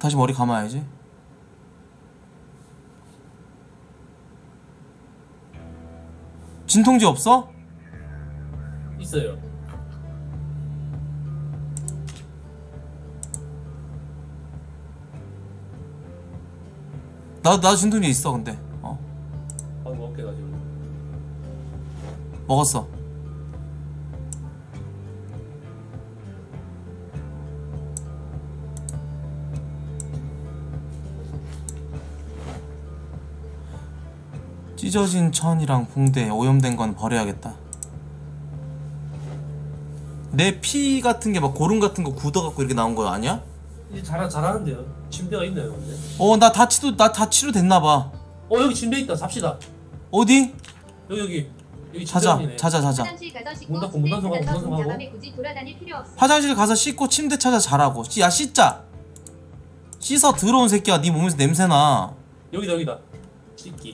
S2: 다시 머리 감아야지. 진통제 없어?
S1: 있어요
S2: 나, 나 진통제 있어, 근데. 어.
S1: 방금 어깨 가지고
S2: 먹었어. 찢어진 천이랑 붕대 오염된 건 버려야겠다. 내 피 같은 게 막 고름 같은 거 굳어갖고 이렇게 나온 거 아니야?
S1: 이제 잘 잘하는데요 침대가 있나요 근데
S2: 어, 나 다 치료, 나다 치료됐나봐.
S1: 어 여기 침대 있다 잡시다
S2: 어디?
S1: 여기 여기 여기
S2: 자자. 자자, 자자.
S3: 화장실 가서 씻고
S1: 문 닫고, 문 닫고
S3: 스페이스
S1: 가고,
S3: 가서
S1: 문 닫고
S3: 자, 밤에 굳이 돌아다닐 필요 없어.
S2: 화장실 가서 씻고 침대 찾아 자라고. 씨, 야, 씻자. 씻어 들어온 새끼야. 네 몸에서 냄새나.
S1: 여기다 여기다 씻기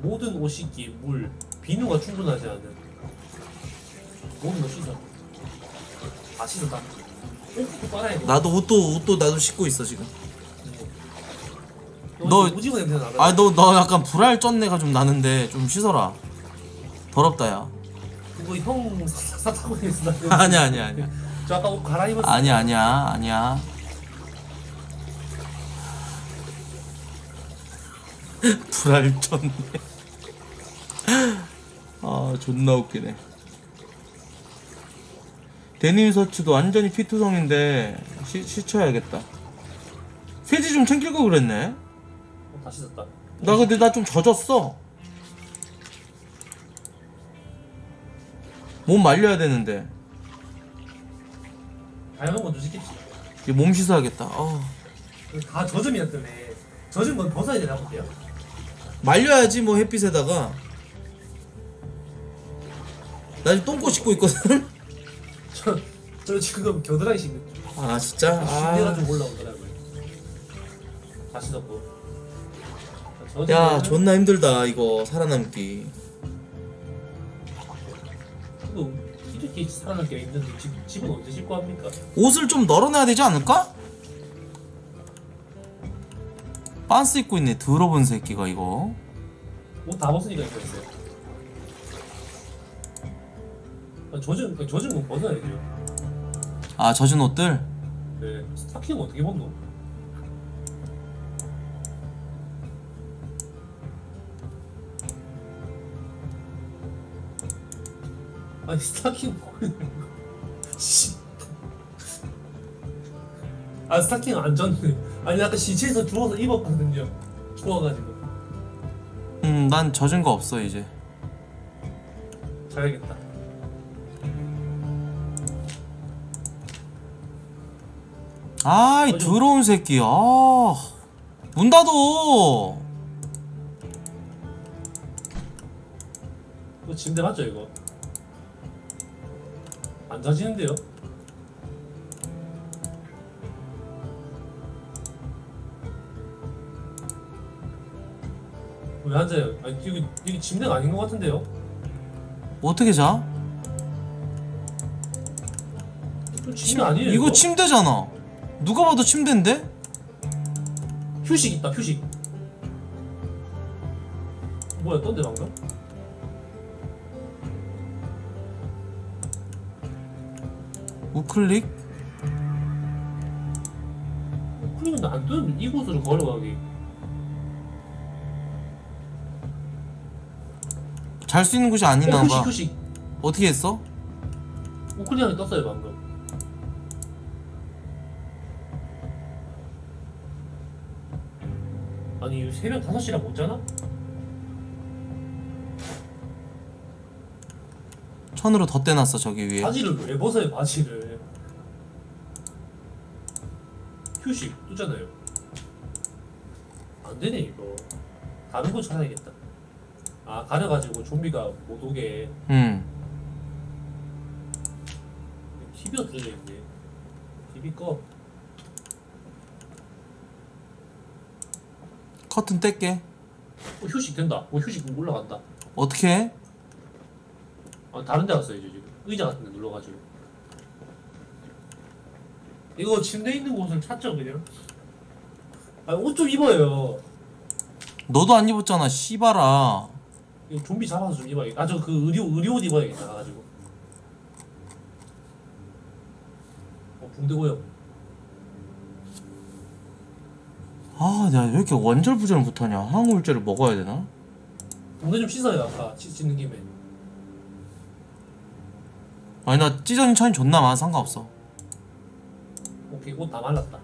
S1: 모든 옷 씻기 물 비누가 충분하지 않은 모든 거 씻어 다 씻었다 옷도 빨아야 돼
S2: 나도 옷도 옷도 나도 씻고 있어 지금. 너-
S1: 너 오징어 냄새 나더라
S2: 아너 너 약간 불알 쩐내가 좀 나는데 좀 씻어라. 더럽다 야.
S1: 그거 형 사타고 있어
S2: 아니야 아니야 아니야.
S1: 저 아까 옷 갈아입었어
S2: 아니야 아니야 아니야. 불알 쩐네. 아 존나 웃기네. 데님 셔츠도 완전히 피투성인데 시, 씻어야겠다. 세지 좀 챙길 거 그랬네.
S1: 어, 다 씻었다
S2: 나 근데 나 좀 젖었어. 몸 말려야 되는데
S1: 다양한 건 주시겠지.
S2: 이제 몸 씻어야겠다 어.
S1: 다 때문에 젖은 건 벗어야 되나 본데요.
S2: 말려야지 뭐 햇빛에다가 나 지금 똥꼬 씻고 있거든
S1: 저, 저 지금 겨드랑이 씻는 중.
S2: 아 진짜?
S1: 신내가
S2: 아.
S1: 좀 올라오더라고요. 다시 덮고.
S2: 야 존나 힘들다 이거 살아남기
S1: 또 이렇게 살아남기가 힘든데 집, 집은 언제 씻고 합니까?
S2: 옷을 좀 널어놔야 되지 않을까? 빤스 입고 있네 더러운 새끼가 이거
S1: 옷 다 벗으니까 이거 있어요. 아, 젖은 그 젖은 건 벗어야죠.
S2: 아 젖은 옷들?
S1: 네, 스타킹은 어떻게 벗노? 아니 스타킹. 씨. 아 스타킹 안 젖네. 아니 아까 시체에서 주워서 입었거든요. 추워가지고
S2: 음 난 젖은 거 없어 이제
S1: 자야겠다.
S2: 아이 더러운 새끼 아 문 닫어
S1: 이거 침대 맞죠 이거? 안 젖이는데요? 왜 앉아요? 아니 이거 이게 침대가 아닌 것 같은데요?
S2: 어떻게 자?
S1: 이거 침대 아니에요?
S2: 이거 침대잖아 누가 봐도 침대인데?
S1: 휴식 있다 휴식. 뭐야 떤데 방금?
S2: 우클릭?
S1: 클릭은 안 뜨는 이곳으로 걸어가기.
S2: 잘 수 있는 곳이
S1: 어,
S2: 아니나
S1: 휴식
S2: 봐
S1: 휴식.
S2: 어떻게 했어?
S1: 우클릭이 떴어요 방금. 아니 새벽 5시라 못 자나?
S2: 천으로 덧대놨어 저기 위에
S1: 바지를 왜 벗어요 바지를 휴식 뜨잖아요 안 되네 이거 다른 거 찾아야겠다 아 가려가지고 좀비가 못 오게.
S2: 음.
S1: TV가 들어져 있네. TV 꺼.
S2: 커튼 뗄게.
S1: 어, 휴식 된다. 어 휴식 올라간다.
S2: 어떻게 해?
S1: 아 다른 데 갔어요 이제 지금. 의자 같은 데 눌러가지고. 이거 침대 있는 곳을 찾죠 그냥? 아옷 좀 입어요.
S2: 너도 안 입었잖아 씨발아
S1: 이거 좀비 잡아서 좀 입어야겠다. 아, 저 그 의료, 의료 옷 입어야겠다. 나가지고. 어, 붕대 고요.
S2: 아 내가 왜 이렇게 원절부절 못하냐 항우울제를 먹어야 되나?
S1: 붕대 좀 씻어요, 아까. 씻, 씻는 김에.
S2: 아니 나 찢어진 천이 존나 많아 상관없어
S1: 오케이, 옷 다 말랐다.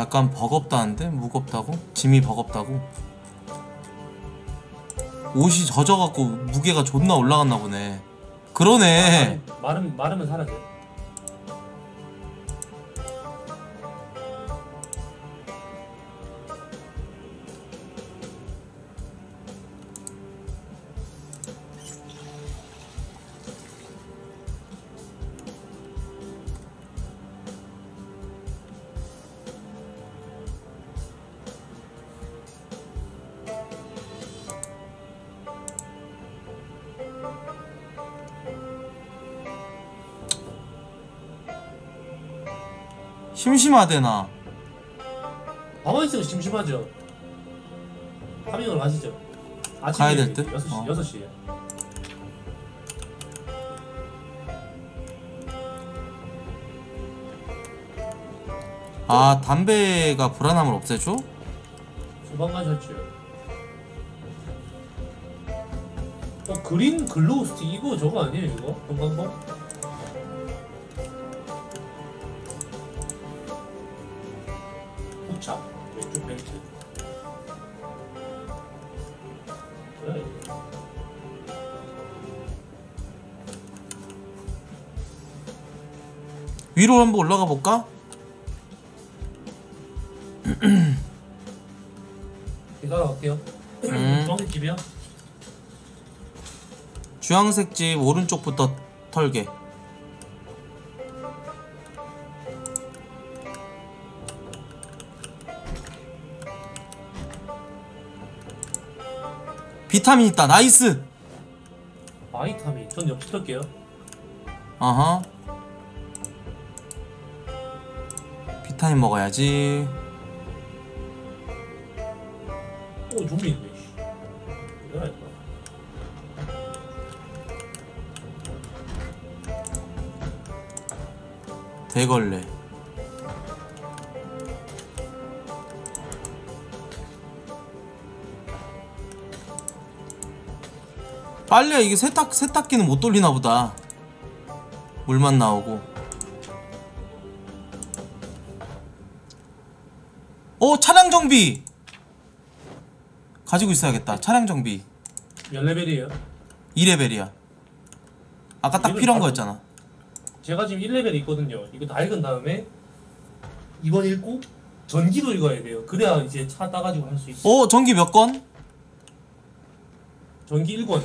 S2: 약간 버겁다는데? 무겁다고? 짐이 버겁다고? 옷이 젖어갖고 무게가 존나 올라갔나 보네 그러네
S1: 마름, 마름, 마르면 사라져.
S2: 심심하대 나
S1: 가만히 있으면 심심하죠. farming을 가시죠. 아침에
S2: 가야 될 듯?
S1: 6시,
S2: 어.
S1: 6시에.
S2: 아 담배가 불안함을 없애줘?
S1: 소방 가셨죠. 어, green glow stick 이거 저거 아니에요, 이거? 야광봉?
S2: 위로 한번 올라가 볼까?
S1: 따라갈게요
S2: 음.
S1: 주황색 집이요?
S2: 주황색 집 오른쪽부터 털게. 비타민 있다. 나이스.
S1: 바이타민 전 옆집 털게요
S2: 어허. 타민 먹어야지.
S1: 오 좀비 있네
S2: 대걸레. 빨래 이게 세탁 세탁기는 못 돌리나 보다. 물만 나오고. 오 차량 정비. 가지고 있어야겠다. 차량 정비.
S1: 몇 레벨이에요?
S2: 2레벨이야. 아까 딱 필요한 거였잖아.
S1: 제가 지금 1레벨 있거든요 이거 다 읽은 다음에 이번 읽고 전기도 읽어야 돼요 그래야 이제 차 따가지고 할 수 있어
S2: 오 전기 몇 건?
S1: 전기 1권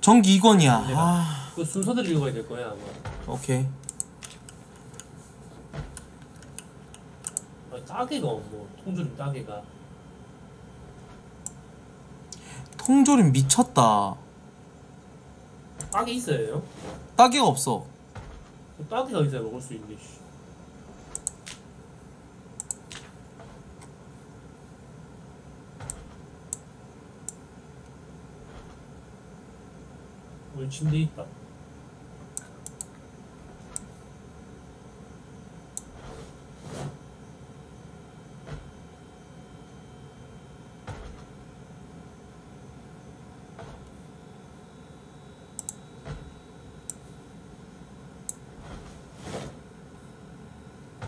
S2: 전기 2건이야.
S1: 네.
S2: 아,
S1: 그 순서대로 읽어야 될 거야 아마
S2: 오케이.
S1: 아, 짜게가 뭐 통조림 짜게가
S2: 통조림 미쳤다.
S1: 짜게 있어요?
S2: 따개가 없어.
S1: 짜게가 있어야 먹을 수 있는데 씨. 우리 침대 있다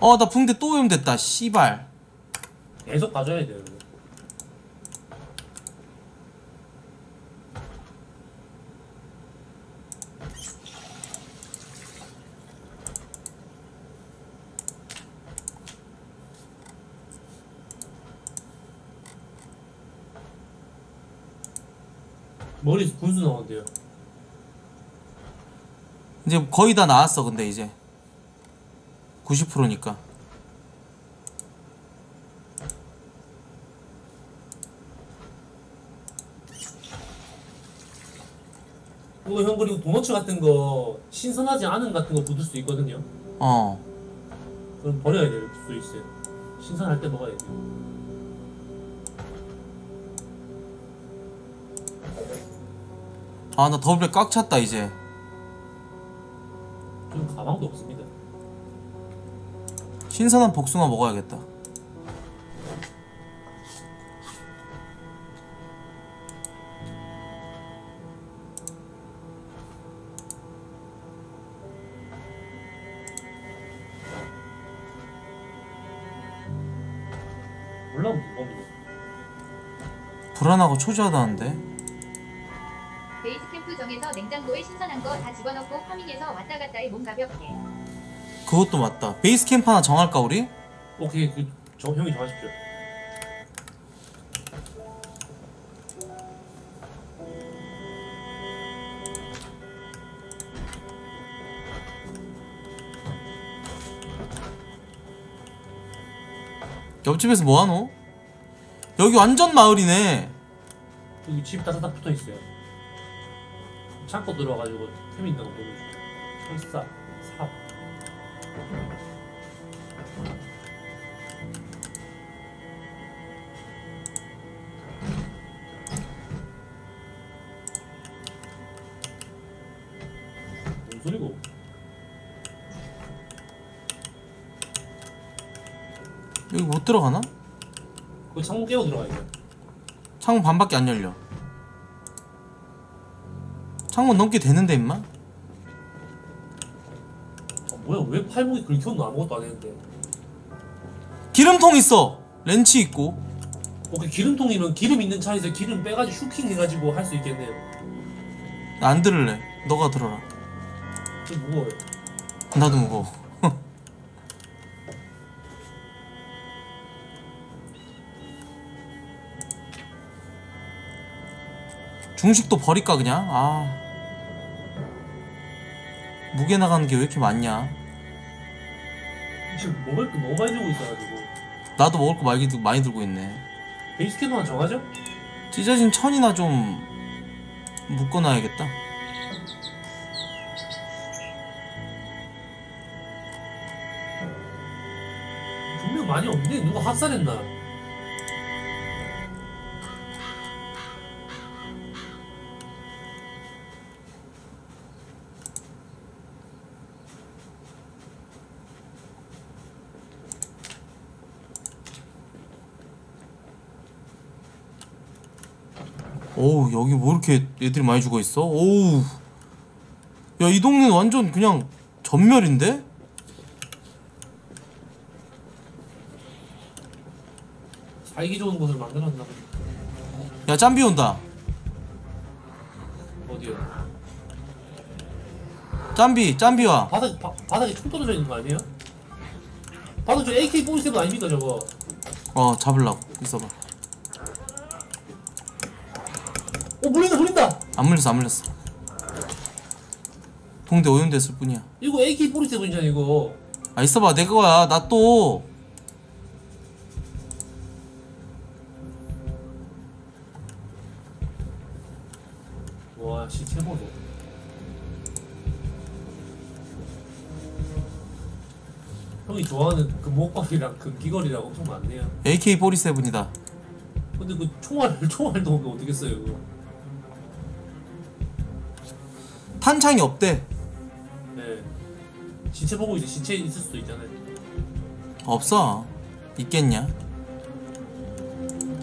S2: 어, 나 붕대 또 오염됐다. 씨발.
S1: 계속 가져야 돼요 이거. 머리 분수 나온대요.
S2: 이제 거의 다 나왔어, 근데 이제. 90%니까.
S1: 이거 형 그리고 도너츠 같은 거 신선하지 않은 같은 거 묻을 수 있거든요.
S2: 어.
S1: 그럼 버려야 될 수도 있어요. 신선할 때 먹어야 돼요.
S2: 아, 나 더블에 꽉 찼다, 이제.
S1: 좀 가방도 없습니다.
S2: 신선한 복숭아 먹어야겠다.
S1: 무겁네.
S2: 불안하고 초조하다는데.
S3: 베이스 캠프 정에서 냉장고에 신선한 거 다 집어넣고 파밍해서 왔다 갔다해 몸 가볍게.
S2: 그것도 맞다. 베이스 캠프 하나 정할까, 우리?
S1: 오케이, 그, 저, 형이 정하십시오.
S2: 옆집에서 뭐하노? 여기 완전 마을이네.
S1: 여기 집 다다닥 붙어 있어요. 창고 들어와가지고 템 있는 거. 철사, 삽. 뭔 소리고?
S2: 여기 못 들어가나?
S1: 그 창문 깨고 들어가야 돼요.
S2: 창문 반밖에 안 열려. 창문 넘게 되는데, 임마?
S1: 아, 뭐야, 왜 팔목이 긁혔노? 아무것도 안 했는데.
S2: 기름통 있어 렌치 있고
S1: 오케이 기름통이면 기름 있는 차에서 기름 빼가지고 슈킹 해가지고 할 수 있겠네요.
S2: 나 안 들을래 너가 들어라
S1: 좀 무거워요.
S2: 나도 무거워 중식도 버릴까 그냥 아 무게 나가는 게 왜 이렇게 많냐
S1: 지금 먹을 거 너무 많이 들고 있어가지고
S2: 나도 먹을 거 많이, 들- 많이 들고 있네
S1: 베이스 캠프만 정하죠?
S2: 찢어진 천이나 좀 묶어놔야겠다
S1: 분명 많이 없는데 누가 학살했나?
S2: 여기 뭐 이렇게 애들이 많이 죽어 있어? 오우 야 이 동네는 완전 그냥 전멸인데?
S1: 살기 좋은 곳을 만들었나 보네.
S2: 야 짬비 온다
S1: 어디요?
S2: 짬비 짬비 와
S1: 바닥 바, 바닥에 총 떨어져 있는 거 아니에요? 바닥 저 AK47 아닙니까 저거?
S2: 어 잡으려고 있어봐
S1: 어 물린다 물린다.
S2: 안 물렸어 안 물렸어 동대 오염됐을 뿐이야
S1: 이거 AK47이잖아 이거.
S2: 아 있어봐 내 거야
S1: 나또와 시체 보소. 형이 좋아하는 그 목걸이랑 그 귀걸이랑 엄청 많네요.
S2: AK47이다
S1: 근데 그 총알 총알도 어떻게 써요 그거?
S2: 탄창이 없대
S1: 네. 시체 보고 이제 시체 있을 수도 있잖아요.
S2: 없어 있겠냐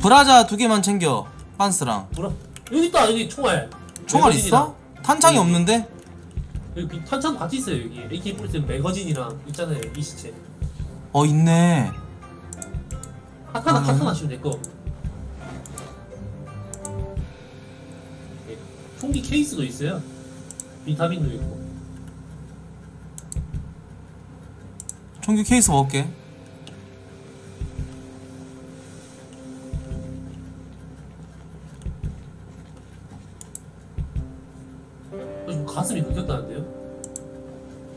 S2: 브라자 두 개만 챙겨 빤스랑
S1: 뭐라? 여기 있다 여기 총알.
S2: 총알. 있어? 탄창이
S1: 네.
S2: 없는데?
S1: 여기 그 탄창 같이 있어요 여기. AK47 매거진이랑 있잖아요 이 시체.
S2: 어 있네
S1: 하나
S2: 음.
S1: 하나 하시면 될 거. 네. 총기 케이스도 있어요. 비타민도 있고.
S2: 총기 케이스 먹을게
S1: 가슴이 긁혔다는데요?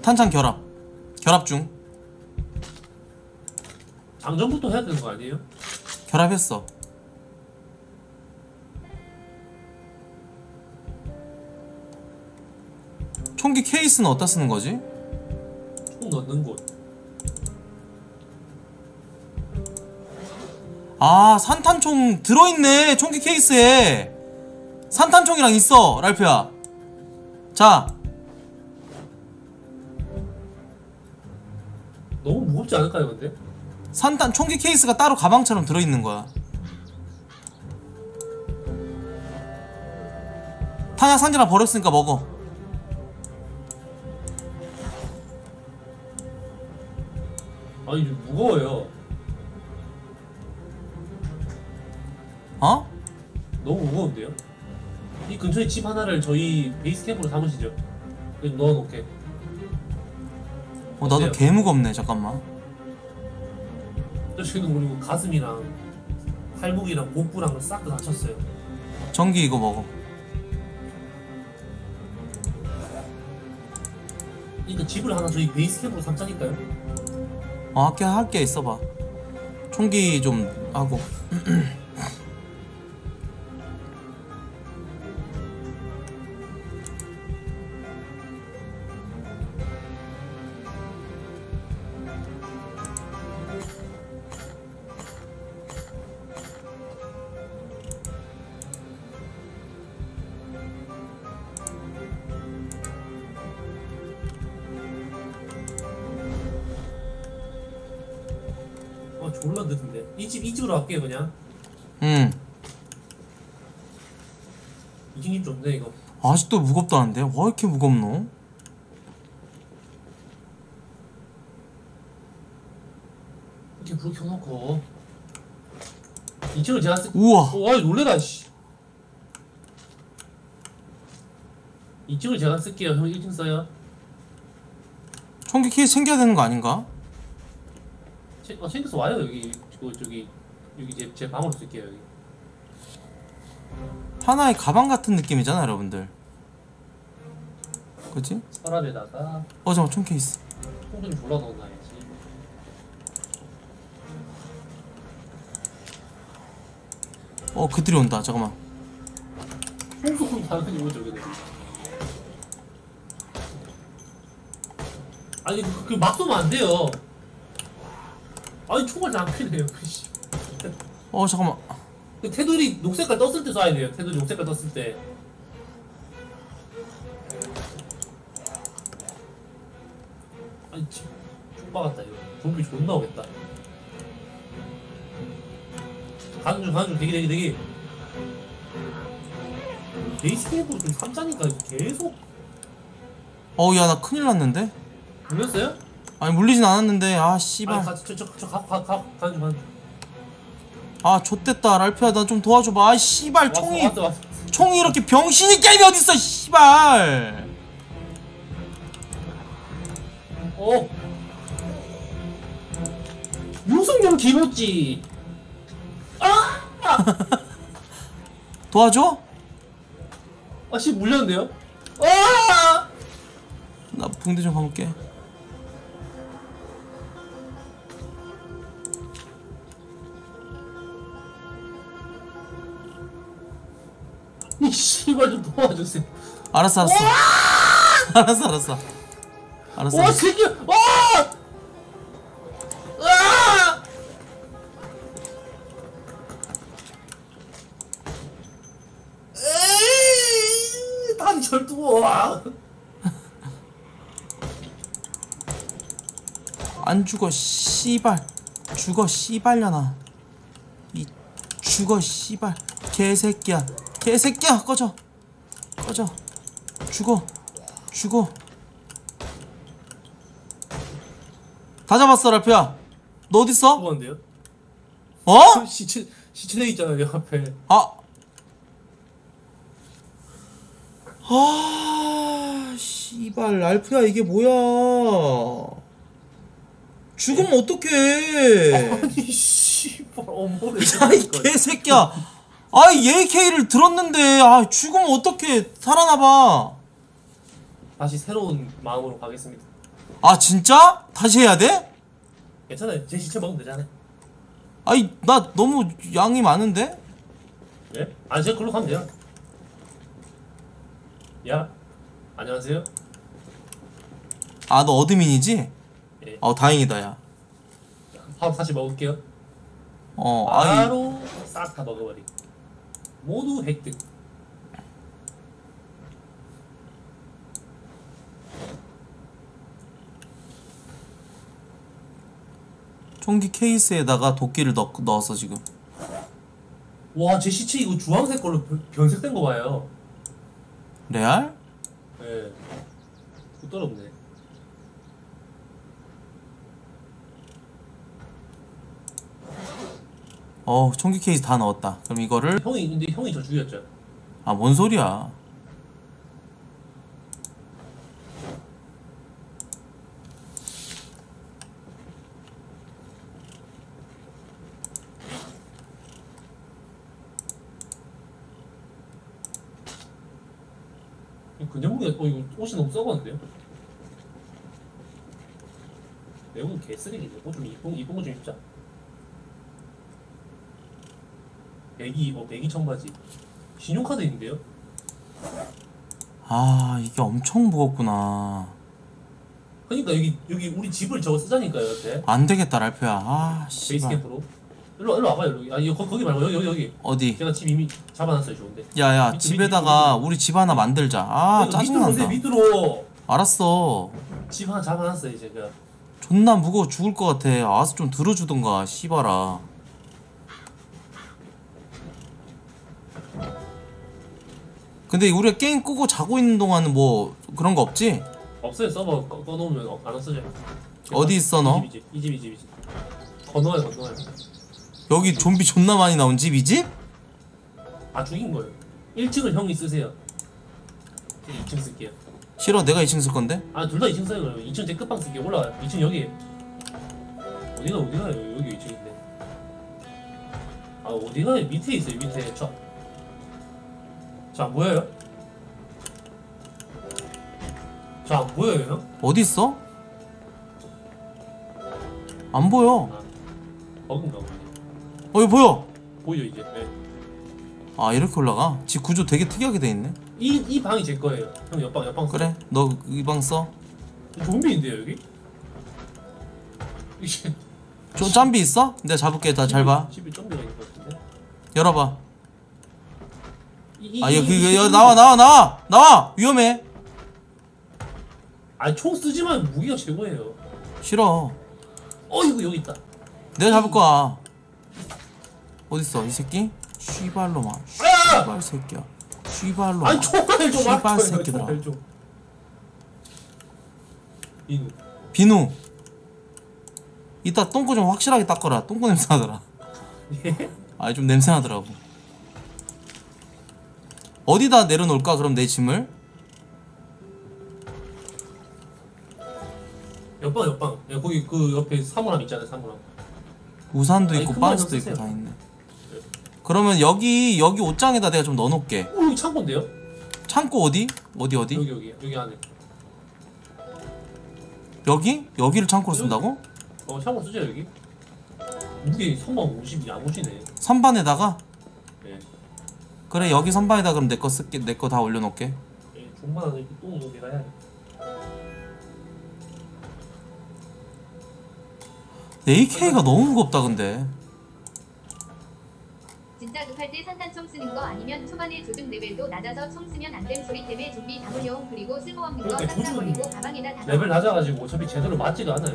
S2: 탄창 결합 결합 중
S1: 장전부터 해야 되는 거 아니에요?
S2: 결합했어 케이스는 어디다 쓰는 거지?
S1: 총 넣는 곳.
S2: 아 산탄총 들어있네 총기 케이스에 산탄총이랑 있어 랄프야 자
S1: 너무 무겁지 않을까요, 근데?
S2: 산탄 총기 케이스가 따로 가방처럼 들어있는 거야 탄약 상자나 버렸으니까 먹어
S1: 아니 좀 무거워요.
S2: 어?
S1: 너무 무거운데요? 이 근처에 집 하나를 저희 베이스 캠프로 삼으시죠. 여기 넣어놓게.
S2: 어 나도
S1: 어때요?
S2: 개 무겁네 잠깐만
S1: 저 지금 그리고 가슴이랑 팔목이랑 복부랑 싹 다 다쳤어요.
S2: 전기 이거 먹어
S1: 그러니까 집을 하나 저희 베이스 캠프로 삼자니까요.
S2: 어 할게 할게 있어봐. 총기 좀 하고 아직도 무겁다는데? 왜 이렇게 무겁노?
S1: 이렇게 불 켜놓고. 2층을 제가 쓸
S2: 우와.
S1: 오, 아이 놀래라 씨. 2층을 제가 쓸게요. 형 1층 써요.
S2: 총기 케이스 챙겨야 되는 거 아닌가?
S1: 챙- 어, 챙겨서 와요 여기. 그 저기 여기 제, 제 방으로 쓸게요 여기.
S2: 하나의 가방 같은 느낌이잖아 여러분들 그치?
S1: 서랍에다가
S2: 어 잠깐 총 케이스.
S1: 통좀 졸라 넣어놔야지.
S2: 어 그들이 온다. 잠깐만.
S1: 홍수콩 당연히 오죠 그래 아니 그, 그, 막 쏘면 안 돼요. 아니 총알 잘안 피네요 그씨.
S2: 어 잠깐만.
S1: 그 테두리 녹색깔 떴을 때 쏴야 돼요. 테두리 녹색깔 떴을 때 아니 참 촉박았다 이거. 좀비 존나 오겠다. 가는 중 가는 중 대기 대기 대기. 베이스 캠프 좀 3자니까 계속.
S2: 어야 나 큰일 났는데?
S1: 물렸어요?
S2: 아니 물리진 않았는데 아
S1: 아니
S2: 씨발
S1: 저저저가가가 가는 중 가는 중.
S2: 아 좆됐다 랄프야. 나 좀 도와줘봐. 아 씨발
S1: 왔어
S2: 총이.
S1: 왔어 왔어.
S2: 총이 이렇게 병신이 게임이 어딨어 씨발
S1: 어 유승용 김우찌
S2: 도와줘?
S1: 아씨 물렸는데요? 아!
S2: 나 붕대 좀 가볼게
S1: 이 씨발 좀 도와주세요.
S2: 알았어 알았어 알았어 알았어 알았어
S1: 와. 새끼 와! 아! 에이, 다리 절두고 와.
S2: 안 죽어 씨발. 죽어 씨발려나. 이 죽어 씨발. 개새끼야. 개새끼야 꺼져. 꺼져. 죽어. 죽어 다 잡았어 랄프야 너 어딨어?
S1: 뭐한데요?
S2: 어?
S1: 시체 시체내 있잖아요 옆에.
S2: 아. 아, 씨발, 랄프야, 이게 뭐야. 죽으면 어떡해.
S1: 아니 씨발 엄보를.
S2: 야, 이 개새끼야. 아, 이 AK를 들었는데, 아, 죽으면 어떡해. 살아나봐.
S1: 다시 새로운 마음으로 가겠습니다.
S2: 아, 진짜? 다시 해야 돼?
S1: 괜찮아요. 제 시체 먹으면 되잖아요.
S2: 아이, 나 너무 양이 많은데?
S1: 예? 아 제가 글로 가면 돼요. 야, 안녕하세요.
S2: 아, 너 어드민이지?
S1: 예.
S2: 어, 다행이다, 야.
S1: 밥 다시 먹을게요.
S2: 어, 아이.
S1: 바로 싹 다 먹어버리. 모두 획득.
S2: 총기 케이스에다가 도끼를 넣, 넣었어, 지금.
S1: 와, 제 시체 이거 주황색 걸로 변- 변색된 거 봐요.
S2: 레알?
S1: 예. 부끄럽네.
S2: 어, 총기 케이스 다 넣었다. 그럼 이거를
S1: 형이 근데 형이 저 죽였죠.
S2: 아, 뭔 소리야?
S1: 근접무게 어 이거 옷이 너무 썩었는데요? 내용은 개쓰레기네. 뭐좀 이쁜 이쁜 거좀 입자. 배기 어 배기 청바지. 신용카드 있는데요?
S2: 아, 이게 엄청 무겁구나.
S1: 그러니까 여기 여기 우리 집을 저거 쓰자니까요, 옆에
S2: 안 되겠다, 랄프야. 아,
S1: 베이스
S2: 씨발.
S1: 캠프로. 일로 일로 와봐요, 여기. 아 이거 거, 거기 말고 여기 여기 여기.
S2: 어디?
S1: 제가 집 이미 잡아놨어요, 좋은데.
S2: 야, 야,
S1: 밑에,
S2: 집에다가 우리 집 하나 만들자. 아,
S1: 밑으로 오세요,
S2: 짜증난다.
S1: 밑으로.
S2: 알았어.
S1: 집 하나 잡아놨어요, 제가.
S2: 존나 무거워 죽을 것 같아. 알아서 좀 들어주던가, 씨발아. 근데 우리가 게임 끄고 자고 있는 동안은 뭐 그런 거 없지?
S1: 없어요, 서버 꺼, 꺼놓으면 어, 안 없어져요.
S2: 어디 있어, 너?
S1: 이 집, 이 집, 이 집, 이 집. 건너요 건너요.
S2: 여기 좀비 존나 많이 나온 집 이 집?
S1: 아 죽인 거예요. 1층을 형이 쓰세요. 2층 쓸게요.
S2: 싫어 내가 2층 쓸 건데
S1: 아 둘 다 2층 써요 그러면 2층 제 끝방 쓸게요 올라와요 2층 여기 어디가 어디가 여기 2층인데 아 어디가 밑에 있어요 밑에 저 저안 보여요? 저안 보여요 형?
S2: 어디 있어? 안 보여
S1: 버그인가 보네
S2: 어 여기 보여.
S1: 보여 이제 네.
S2: 아 이렇게 올라가? 집 구조 되게 특이하게 돼 있네.
S1: 이, 이 방이 제 거예요. 형 옆방 옆방
S2: 그래 너 이 방 써?
S1: 좀비인데요 여기? 이게
S2: 좀 짬비 있어? 내가 잡을게 다 잘봐.
S1: 집에 좀비가 있는 것 같은데?
S2: 열어봐.
S1: 이- 이-
S2: 아
S1: 이-
S2: 여기
S1: 이-
S2: 여기 나와 나와 나와! 나와! 위험해.
S1: 아총 쓰지만 무기가 최고예요.
S2: 싫어.
S1: 어 이거 여기 있다.
S2: 내가 잡을 거야 어딨어 이 새끼? 씨발로마
S1: 아!
S2: 씨발 새끼야 씨발로마
S1: 아니 총알 좀 아껴요,
S2: 새끼들아.
S1: 이누
S2: 비누 이따 똥꼬 좀 확실하게 닦아라 똥꼬 냄새 나더라
S1: 예?
S2: 아니 좀 냄새 나더라고 어디다 내려놓을까 그럼 내 짐을?
S1: 옆방 옆방 야 거기 그 옆에 사물함 있잖아요 사물함
S2: 우산도 있고 반스도 있고. 다 있네 그러면 여기 여기 옷장에다 내가 좀 넣어놓을게
S1: 어 여기 창고인데요?
S2: 창고 어디? 어디 어디?
S1: 여기 여기 여기 안에
S2: 여기? 여기를 창고로 쓴다고?
S1: 어 창고 쓰죠 여기 무게 3만 50이 야무지네
S2: 선반에다가?
S1: 네
S2: 그래 여기 선반에다 그럼 내 거 쓸게 내 거 다 올려놓을게
S1: 예, 선반 안에 이렇게 똥 놓게 가야 돼
S2: AK가 너무 무겁다 근데
S3: 진짜 급할 때 산탄총 쓰는 거 아니면 초반에 조준 레벨도 낮아서 총 쓰면 안됨 소리 때문에 좀비 다 몰려옴 그리고 쓸모없는 거
S1: 그러니까
S3: 싹다
S1: 조준
S3: 버리고 가방에다 다
S1: 레벨. 낮아가지고 어차피 제대로 맞지가 않아요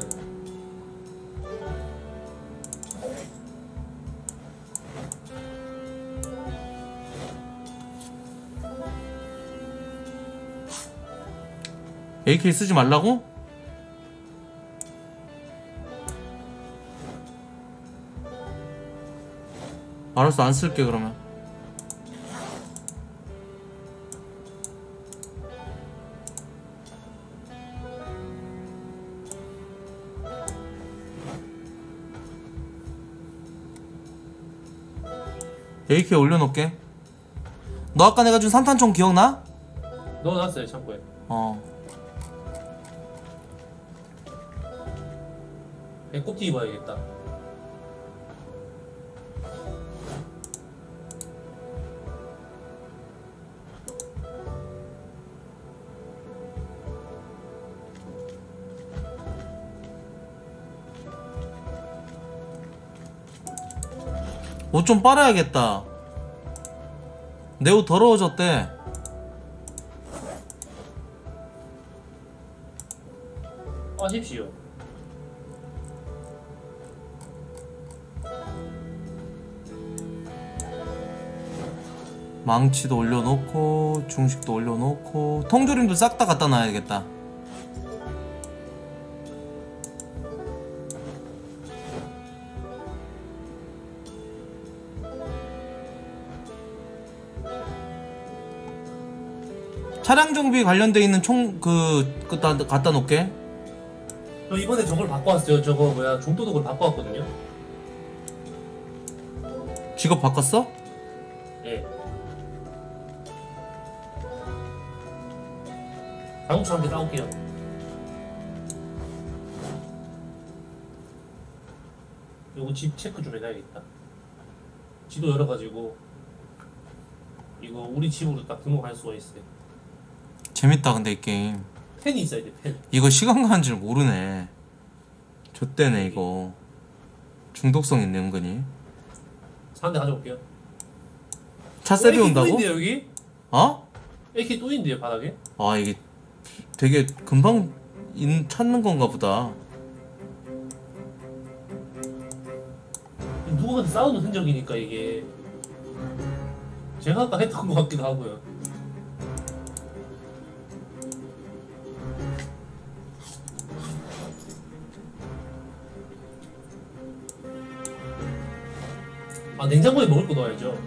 S2: AK 쓰지 말라고? 알았어 안 쓸게 그러면. AK 올려놓을게. 너 아까 내가 준 산탄총 기억나?
S1: 넣어놨어요 창고에.
S2: 어.
S1: 배꼽티 입어야겠다
S2: 옷 좀 빨아야겠다. 내 옷 더러워졌대.
S1: 하십시오
S2: 망치도 올려놓고 중식도 올려놓고 통조림도 싹 다 갖다 놔야겠다. 차량 정비 관련돼 있는 총그 그다 갖다 놓게.
S1: 저 이번에 저걸 바꿔왔어요. 저거 뭐야 중도독을 바꿔왔거든요.
S2: 직업 바꿨어?
S1: 예. 자동차 한개 따올게요. 요거 집 체크 좀 해놔야겠다. 지도 열어가지고 이거 우리 집으로 딱 등록할 수가 있어요
S2: 재밌다 근데 이 게임.
S1: 펜이 있어야 돼 펜
S2: 이거 시간 가는 줄 모르네. 좆대네 이거. 중독성 있네 은근히.
S1: 한대 가져올게요
S2: 차 세비
S1: 어,
S2: 온다고?
S1: 또 있는데 여기?
S2: 어?
S1: AK 또 있는데요 바닥에?
S2: 아 이게 되게 금방 인, 찾는 건가 보다.
S1: 누구한테 싸우는 흔적이니까 이게 제가 아까 했던 것 같기도 하고요 냉장고에 먹을 거 넣어야죠.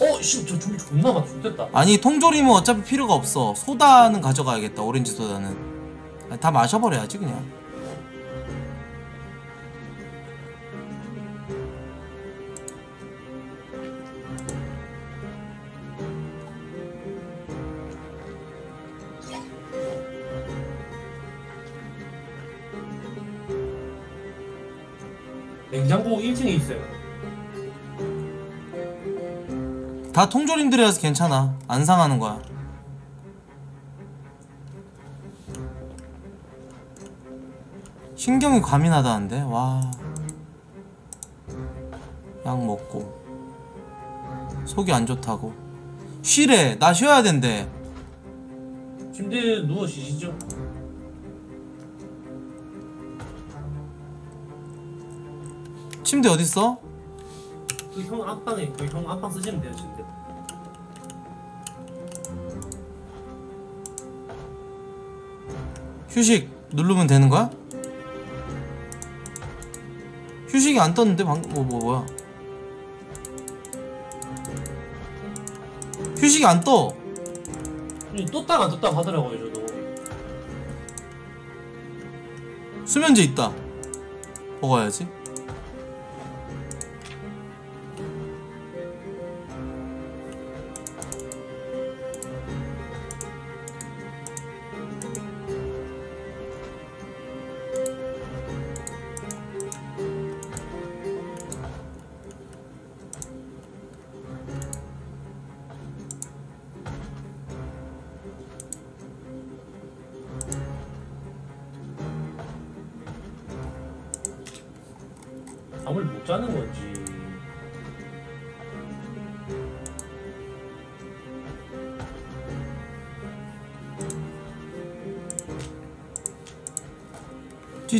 S1: 어, 씨, 저 좀비 존나 많다. 좋겠다.
S2: 아니 통조림은 어차피 필요가 없어 소다는 가져가야겠다 오렌지 소다는 아니, 다 마셔버려야지 그냥
S1: 냉장고 1층에 있어요.
S2: 다 통조림들이라서 괜찮아. 안 상하는 거야. 신경이 과민하다는데? 와. 약 먹고. 속이 안 좋다고. 쉬래. 나 쉬어야 된대.
S1: 침대에 누워 쉬시죠.
S2: 침대 어딨어?
S1: 그형 안방에 그형 안방 쓰시면 돼요 침대.
S2: 휴식 누르면 되는 거야? 휴식이 안 떴는데 방금 뭐, 뭐 뭐야? 휴식이 안 떠.
S1: 이 떴다가 안 떴다가 하더라고요 저도.
S2: 수면제 있다. 먹어야지.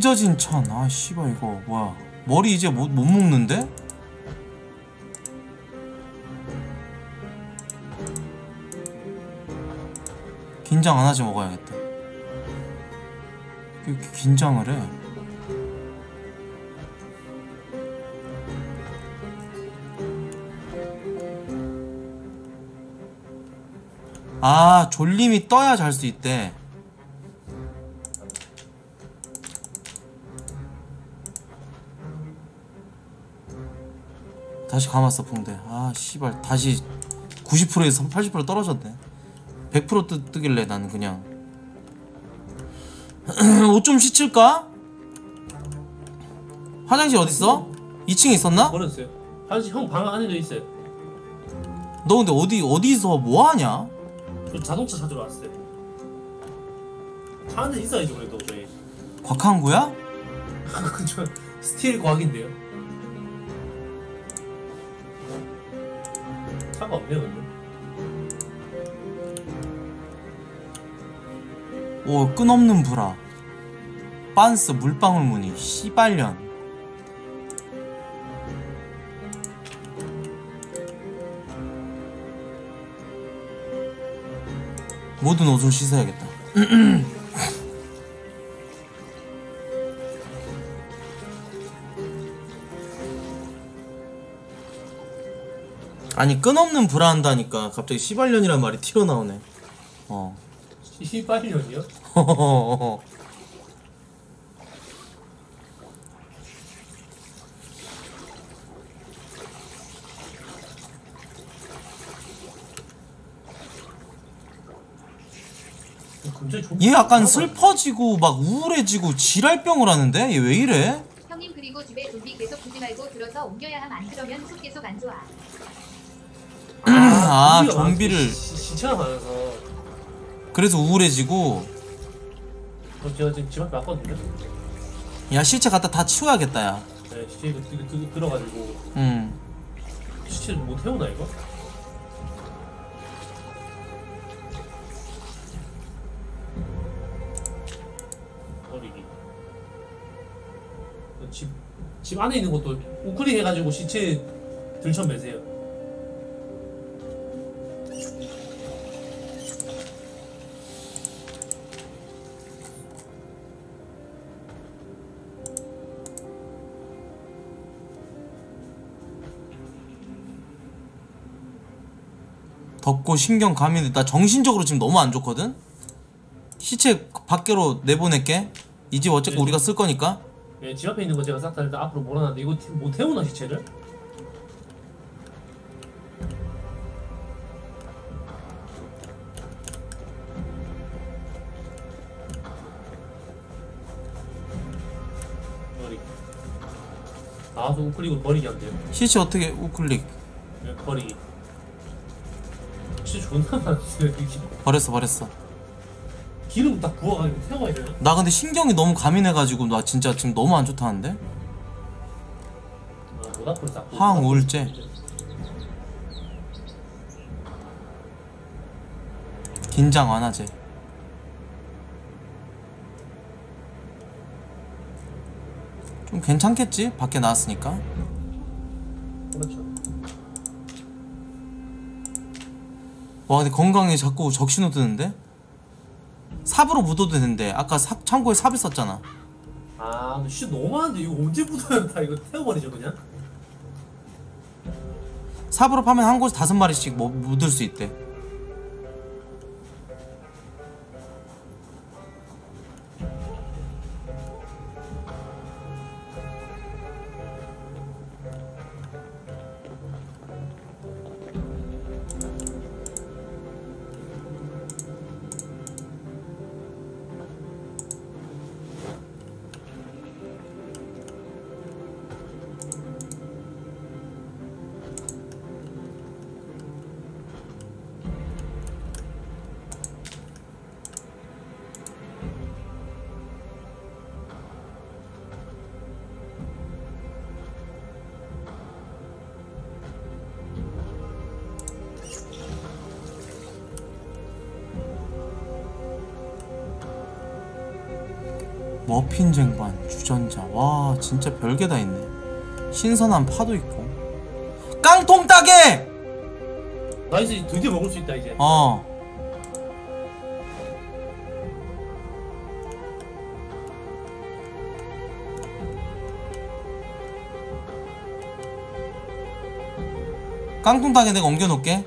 S2: 찢어진 천. 아 씨발 이거 뭐야? 머리 이제 못, 못 묶는데? 긴장 안 하지 먹어야겠다. 왜 이렇게 긴장을 해? 아 졸림이 떠야 잘 수 있대. 다시 감았어 붕대 아 씨발 다시 90%에서 80% 떨어졌네 100% 뜨, 뜨길래 나는 그냥 옷 좀 씻을까? 화장실 어딨어? 2층에 있었나?
S1: 버렸어요. 사실 형 방 안에 도 있어요.
S2: 너 근데 어디 어디서 뭐하냐?
S1: 저 자동차 찾으러 왔어요. 차 안에 있어야죠 그래도 저희.
S2: 곽한구야?
S1: 저 스틸 과학인데요. 근데.
S2: 오 끝없는 불화. 빤스 물방울 무늬 씨발년. 모든 옷을 씻어야겠다 아니 끝없는 불화한다니까. 갑자기 씨발년이란 말이 튀어 나오네. 어.
S1: 시발년이요? 좋은
S2: 얘 약간
S1: 거
S2: 슬퍼지고 막 우울해지고 지랄병을 하는데? 얘 왜 이래?
S3: 형님 그리고 집에 좀비 계속 두지 말고 들어서 옮겨야 함 안 그러면 속 계속 안 좋아.
S2: 아 좀비를
S1: 시체가 많아서
S2: 그래서 우울해지고
S1: 저 제가 지금 집 앞에 왔거든요.
S2: 야 실체 갖다 다 치워야겠다 야.
S1: 네, 시체 이거 들- 들- 들어가지고
S2: 음.
S1: 시체를 못 태우나 이거? 버리기. 집, 집 안에 있는 것도 우클릭 해가지고 시체 들쳐 매세요.
S2: 덥고 신경 감이 나 정신적으로 지금 너무 안 좋거든? 시체 밖으로 내보낼게. 이 집 어차피
S1: 네.
S2: 우리가 쓸 거니까.
S1: 예, 집 앞에 있는 거 제가 싹 다 일단 앞으로 몰아놨는데 이거 태- 못 태우나 시체를? 버리. 나와서 우클릭으로 버리기 안 돼요.
S2: 시체 어떻게 우클릭?
S1: 예, 버리기 존나
S2: 버렸어 버렸어.
S1: 기름 딱 부어가지고 태워야 돼요?
S2: 나 근데 신경이 너무 가민해가지고 나 진짜 지금 너무 안 좋다는데?
S1: 아, 쌓고.
S2: 항우울제. 긴장 완화제 좀 괜찮겠지? 밖에 나왔으니까
S1: 그렇죠
S2: 와 근데 건강에 자꾸 적신호 뜨는데? 삽으로 묻어도 되는데. 아까 삽, 창고에 삽을 썼잖아.
S1: 아 근데 씨 너무 많은데. 이거 언제 묻어야 다 이거 태워버리죠 그냥?
S2: 삽으로 파면 한 곳에 다섯 마리씩 뭐 묻을 수 있대 진짜 별게 다 있네. 신선한 파도 있고. 깡통 따개!
S1: 나이스 드디어 먹을 수 있다 이제.
S2: 어. 깡통 따개 내가 옮겨 놓을게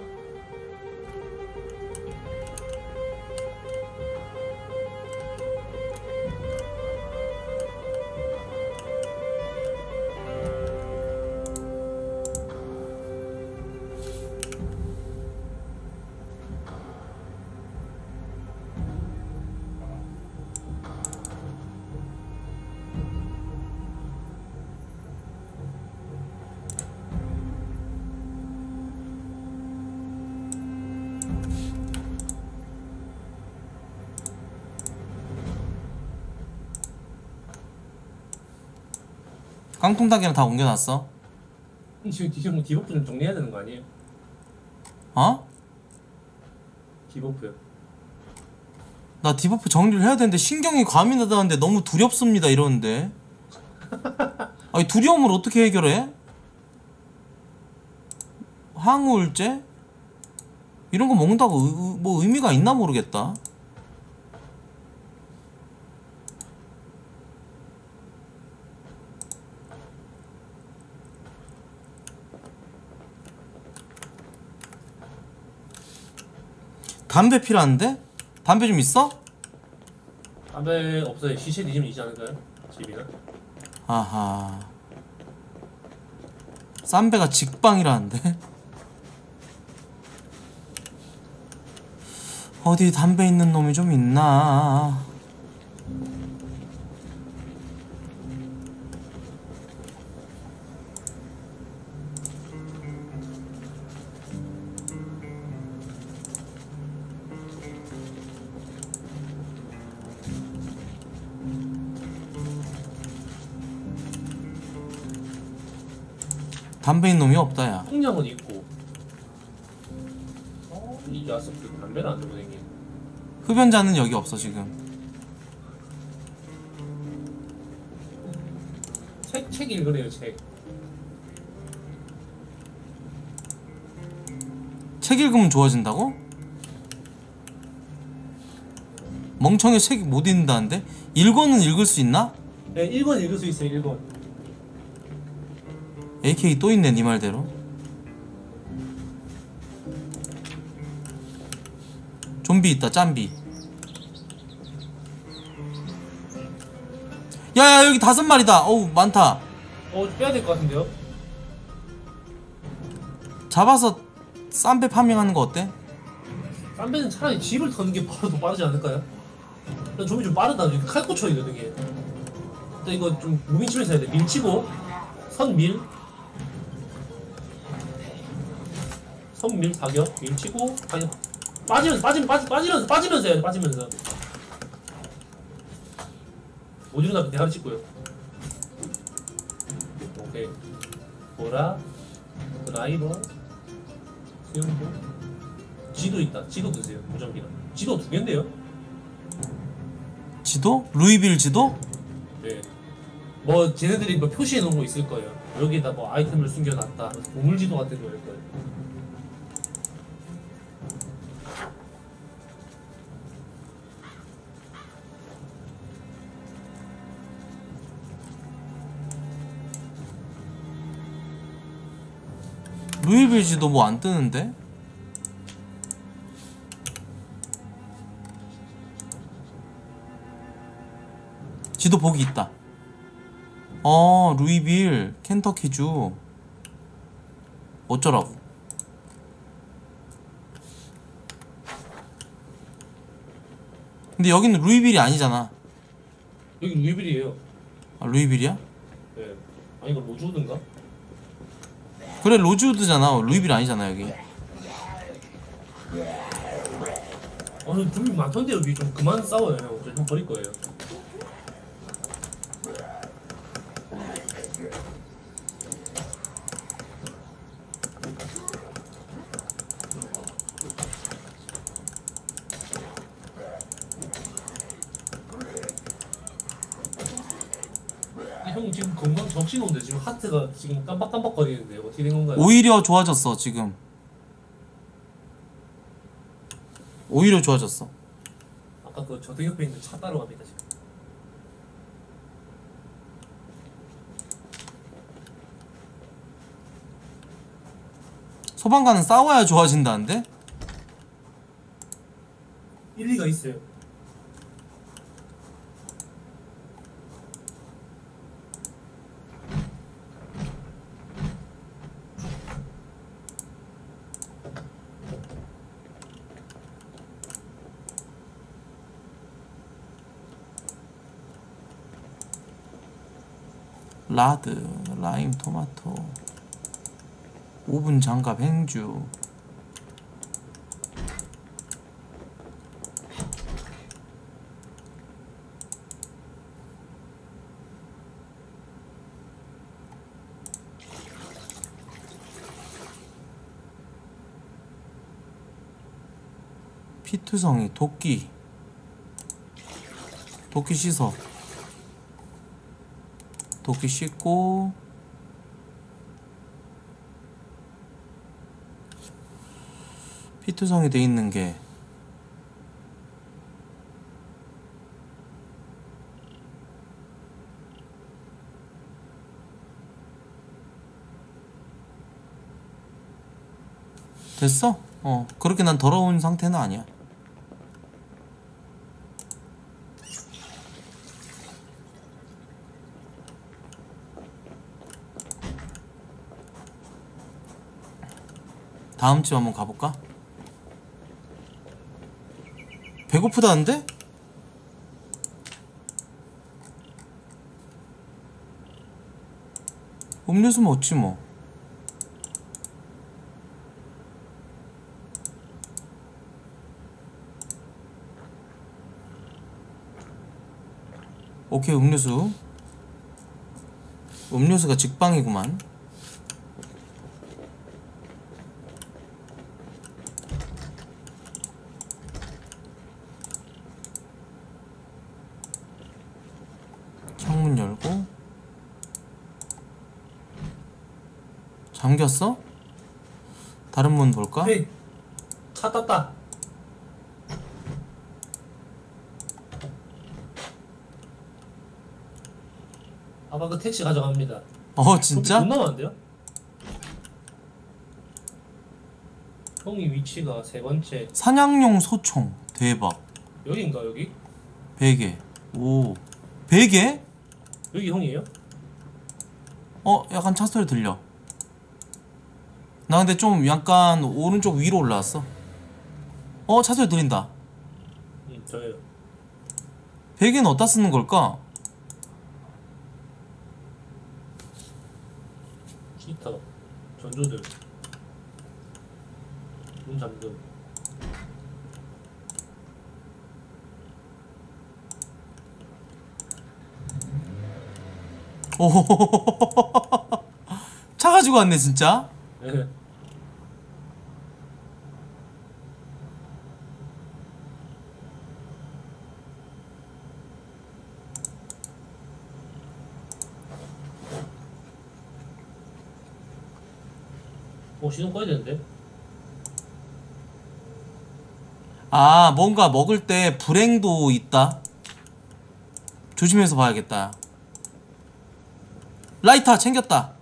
S2: 깡통 따개는 다 옮겨 놨어
S1: 지금 지금 debuff 좀 정리해야 되는 거 아니에요?
S2: 어?
S1: debuff요
S2: 나 debuff 정리를 해야 되는데 신경이 과민하다는데 너무 두렵습니다 이러는데 아니 두려움을 어떻게 해결해? 항우울제? 이런 거 먹는다고 의- 의- 뭐 의미가 있나 모르겠다 담배 필요한데? 담배 좀 있어?
S1: 담배 없어요 뒤지면 있지 않을까요? 집이나
S2: 아하 쌈배가 직방이라는데 어디 담배 있는 놈이 좀 있나 담배 있는 놈이 없다 야
S1: 통장은 있고 어? 이 녀석들 담배를 안 들고 다니네
S2: 흡연자는 여기 없어 지금
S1: 책, 책 읽으래요 책
S2: 책 읽으면 좋아진다고? 멍청이 책 못 읽는다는데? 읽어는 읽을 수 있나?
S1: 네, 1권 읽을 수 있어요 1권
S2: AK 또 있네 네 말대로 좀비 있다 짬비 야야 여기 다섯 마리다 어우 많다
S1: 어 빼야 될 것 같은데요?
S2: 잡아서 쌈배 파밍하는 거 어때?
S1: 쌈배는 차라리 집을 터는 게 바로 더 빠르지 않을까요? 일단 좀비 좀 빠르다. 칼 꽂혀있거든 이게. 일단 이거 좀 무빙치면서 해야 돼. 밀치고 선밀 선밀 사격 밀 치고 사격 빠지면서 빠지면 빠지 빠지면서 빠지면서 해야 돼 빠지면서 오지른 앞에 대가리 찍고요 오케이 보라 드라이버 수영복 지도 있다 지도 드세요 무전기랑 지도 두 개인데요
S2: 지도? 루이빌 지도?
S1: 네. 뭐 쟤네들이 뭐 표시해 놓은 거 있을 거예요. 여기다 뭐 아이템을 숨겨놨다. 보물 지도 같은 거일 거예요.
S2: 루이빌 지도 뭐 안 뜨는데? 지도 보기 있다. 어, 루이빌, 켄터키주. 어쩌라고. 근데 여기는 루이빌이 아니잖아.
S1: 여기 루이빌이에요.
S2: 아, 루이빌이야?
S1: 네. 아니 이거 로즈우드인가?
S2: 그래, 로즈우드잖아. 루이빌 아니잖아, 여기.
S1: 어느 좀비 많던데 여기 좀 그만 싸워요. 형. 저형 버릴 거예요. 근데 형 지금 건강 적신호인데 지금 하트가 지금 깜빡깜빡거리는데 어떻게 된 건가요?
S2: 오히려 좋아졌어, 지금. 오히려 좋아졌어.
S1: 아까 그 저등 옆에 있는 차 따로 갑니다 지금.
S2: 소방관은 싸워야 좋아진다는데?
S1: 일리가 있어요.
S2: 라드, 라임 토마토, 오븐 장갑 행주. 피투성이 도끼 도끼 씻어 도끼 씻고 피투성이 돼 있는 게 됐어? 어 그렇게 난 더러운 상태는 아니야 다음 집 한번 가볼까? 배고프다는데? 음료수 먹지 뭐. 오케이 음료수. 음료수가 직방이구만. 창문 열고 잠겼어? 다른 문 볼까?
S1: 헤이, 차 땄다. 아까 그 택시 가져갑니다.
S2: 어 진짜?
S1: 존나 많은데요? 형이 위치가 세 번째.
S2: 사냥용 소총 대박
S1: 여기인가 여기?
S2: 베개 오 베개?
S1: 여기 형이에요?
S2: 어 약간 차 소리 들려 나 근데 좀 약간 오른쪽 위로 올라왔어 어 차 소리 들린다
S1: 응 저예요
S2: 베개는 어디다 쓰는 걸까?
S1: 히터 전조등 문 잠금
S2: 오 차 가지고 왔네 진짜
S1: 예. 어 시동 꺼야 되는데?
S2: 아 뭔가 먹을 때 불행도 있다. 조심해서 봐야겠다. 라이터 챙겼다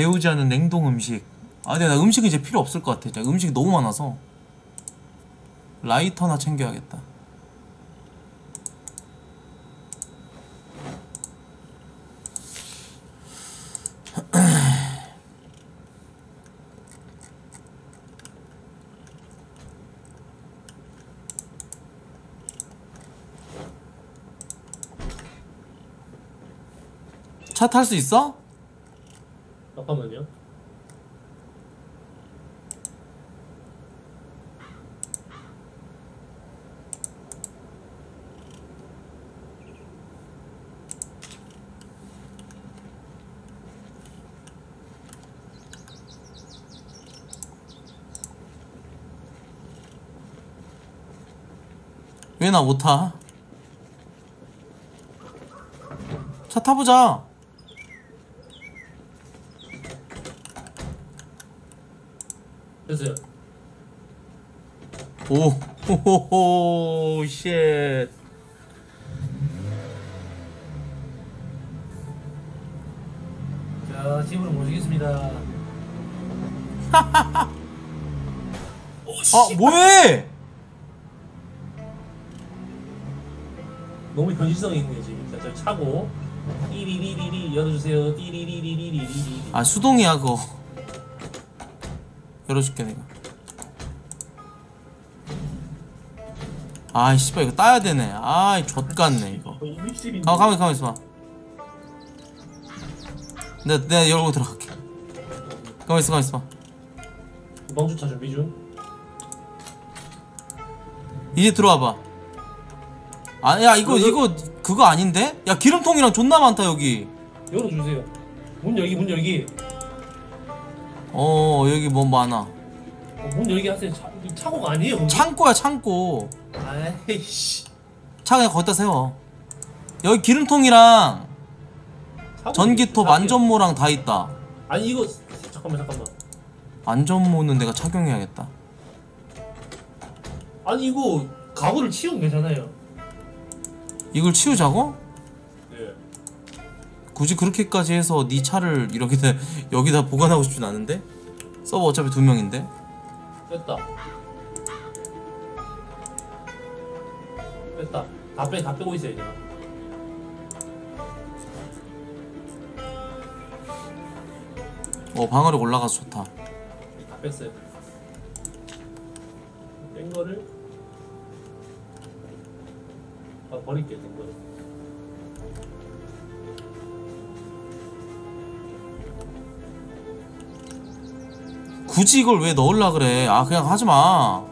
S2: 데우지 않은 냉동 음식. 아 근데 나 음식 이제 필요 없을 것 같아. 음식이 너무 많아서. 라이터나 챙겨야겠다. 차 탈 수 있어?
S1: 잠깐만요
S2: 왜 나 못 타? 차 타보자.
S1: 됐어요
S2: 오, 호호호, 쉣.
S1: 자 집으로 모시겠습니다
S2: 아, 뭐해?
S1: 너무 현실성 있네 지금 자, 저 차고 띠리리리리 열어주세요 띠리리리리리리리
S2: 아, 수동이야, 그거. 열어줄게, 내가. 아이, 씨발, 이거 따야 되네. 아이, 좆같네, 이거. 아, 가만히, 가만히 있어봐. 내가, 내가 열고 들어갈게. 가만히 있어, 가만히 있어봐.
S1: 후방주차 준비 중
S2: 이제 들어와봐. 아, 야, 이거, 이거, 그거 아닌데? 야, 기름통이랑 존나 많다, 여기.
S1: 열어주세요 문 열기 문 열기
S2: 어, 여기 뭐 많아.
S1: 어, 문 열기 하세요 차, 이 차고가 아니에요 거기?
S2: 창고야, 창고.
S1: 아이씨
S2: 차 그냥 거기다 세워. 여기 기름통이랑
S1: 차고
S2: 전기톱
S1: 차고요.
S2: 안전모랑 다 있다.
S1: 아니 이거 잠깐만 잠깐만
S2: 안전모는 내가 착용해야겠다.
S1: 아니 이거 가구를 치우면 되잖아요
S2: 이걸 치우자고?
S1: 네
S2: 굳이 그렇게까지 해서 네 차를 이렇게 여기다 보관하고 싶진 않은데? 서버 어차피 두 명인데.
S1: 뺐다 뺐다 다 빼, 다 빼고 있어요 제가
S2: 어, 방어력 올라가서 좋다.
S1: 다 뺐어요 뺀 거를 아 버릴게요 뺀 거를
S2: 굳이 이걸 왜 넣으려 그래? 아, 그냥 하지 마.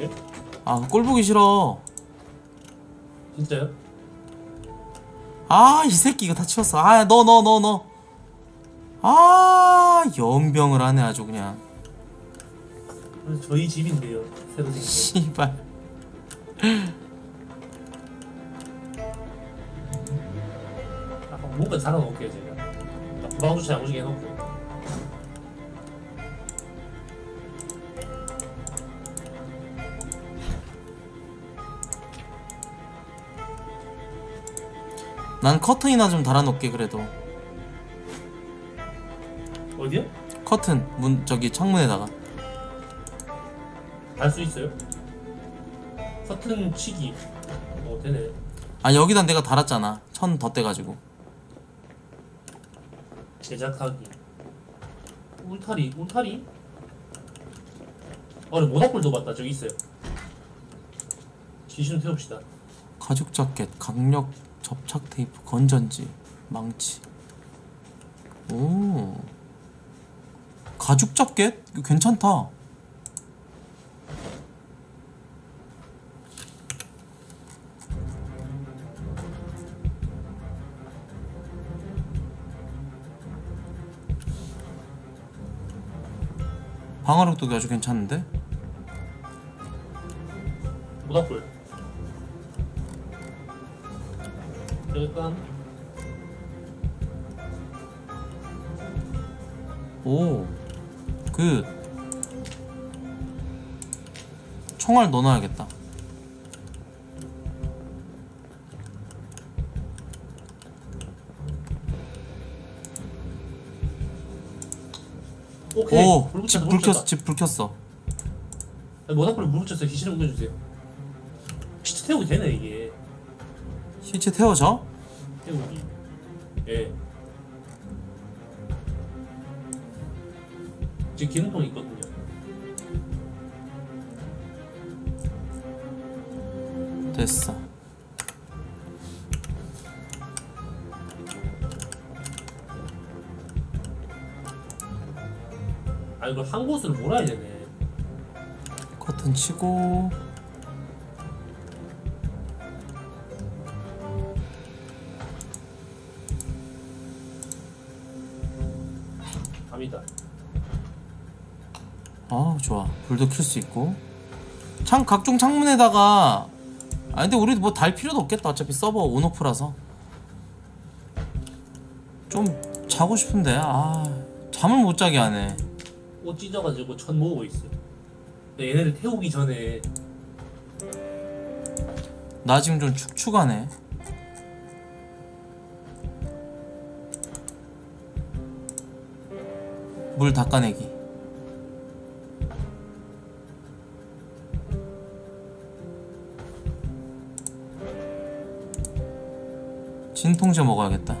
S1: 예?
S2: 아, 꼴 보기 싫어.
S1: 진짜요?
S2: 아, 이 새끼 이거 다 치웠어. 아, 너, 너, 너, 너. 아, 연병을 하네, 아주 그냥.
S1: 저희 집인데요 새로 생긴 게
S2: 씨발.
S1: 아, 뭔가 달아놓을게요 제가 구방주차 야무지게 해놓고
S2: 난 커튼이나 좀 달아놓을게, 그래도.
S1: 어디요?
S2: 커튼 문 저기 창문에다가.
S1: 달 수 있어요? 커튼 치기. 뭐 되네.
S2: 아 여기다 내가 달았잖아. 천 덧대가지고.
S1: 제작하기. 울타리 울타리? 어 모닥불도 봤다. 저기 있어요. 지시는 태웁시다.
S2: 가죽 자켓 강력 접착 테이프 건전지 망치. 오. 가죽 자켓? 이거 괜찮다. 방어력도 아주 괜찮은데?
S1: 모닥불 일단
S2: 오, 그 총알 넣어놔야겠다.
S1: 오케이
S2: 오, 불집
S1: 붙였다, 불불
S2: 켰어,
S1: 붙였다.
S2: 집불 켰어.
S1: 모닥불 물 붙였어요 기시를 옮겨주세요 시트 태우기 되네 이게
S2: 시체 태워져?
S1: 태우기 예 지금 기능통이 있거든요
S2: 됐어.
S1: 아 이걸 한 곳으로 몰아야 되네
S2: 커튼 치고 불도 켤 수 있고. 창 각종 창문에다가 아 근데 우리 뭐달 필요도 없겠다. 어차피 서버 온오프라서. 좀 자고 싶은데 아 잠을 못 자게 하네.
S1: 옷 찢어가지고 천 모으고 있어. 얘네를 태우기 전에.
S2: 나 지금 좀 축축하네. 물 닦아내기 진통제 먹어야겠다.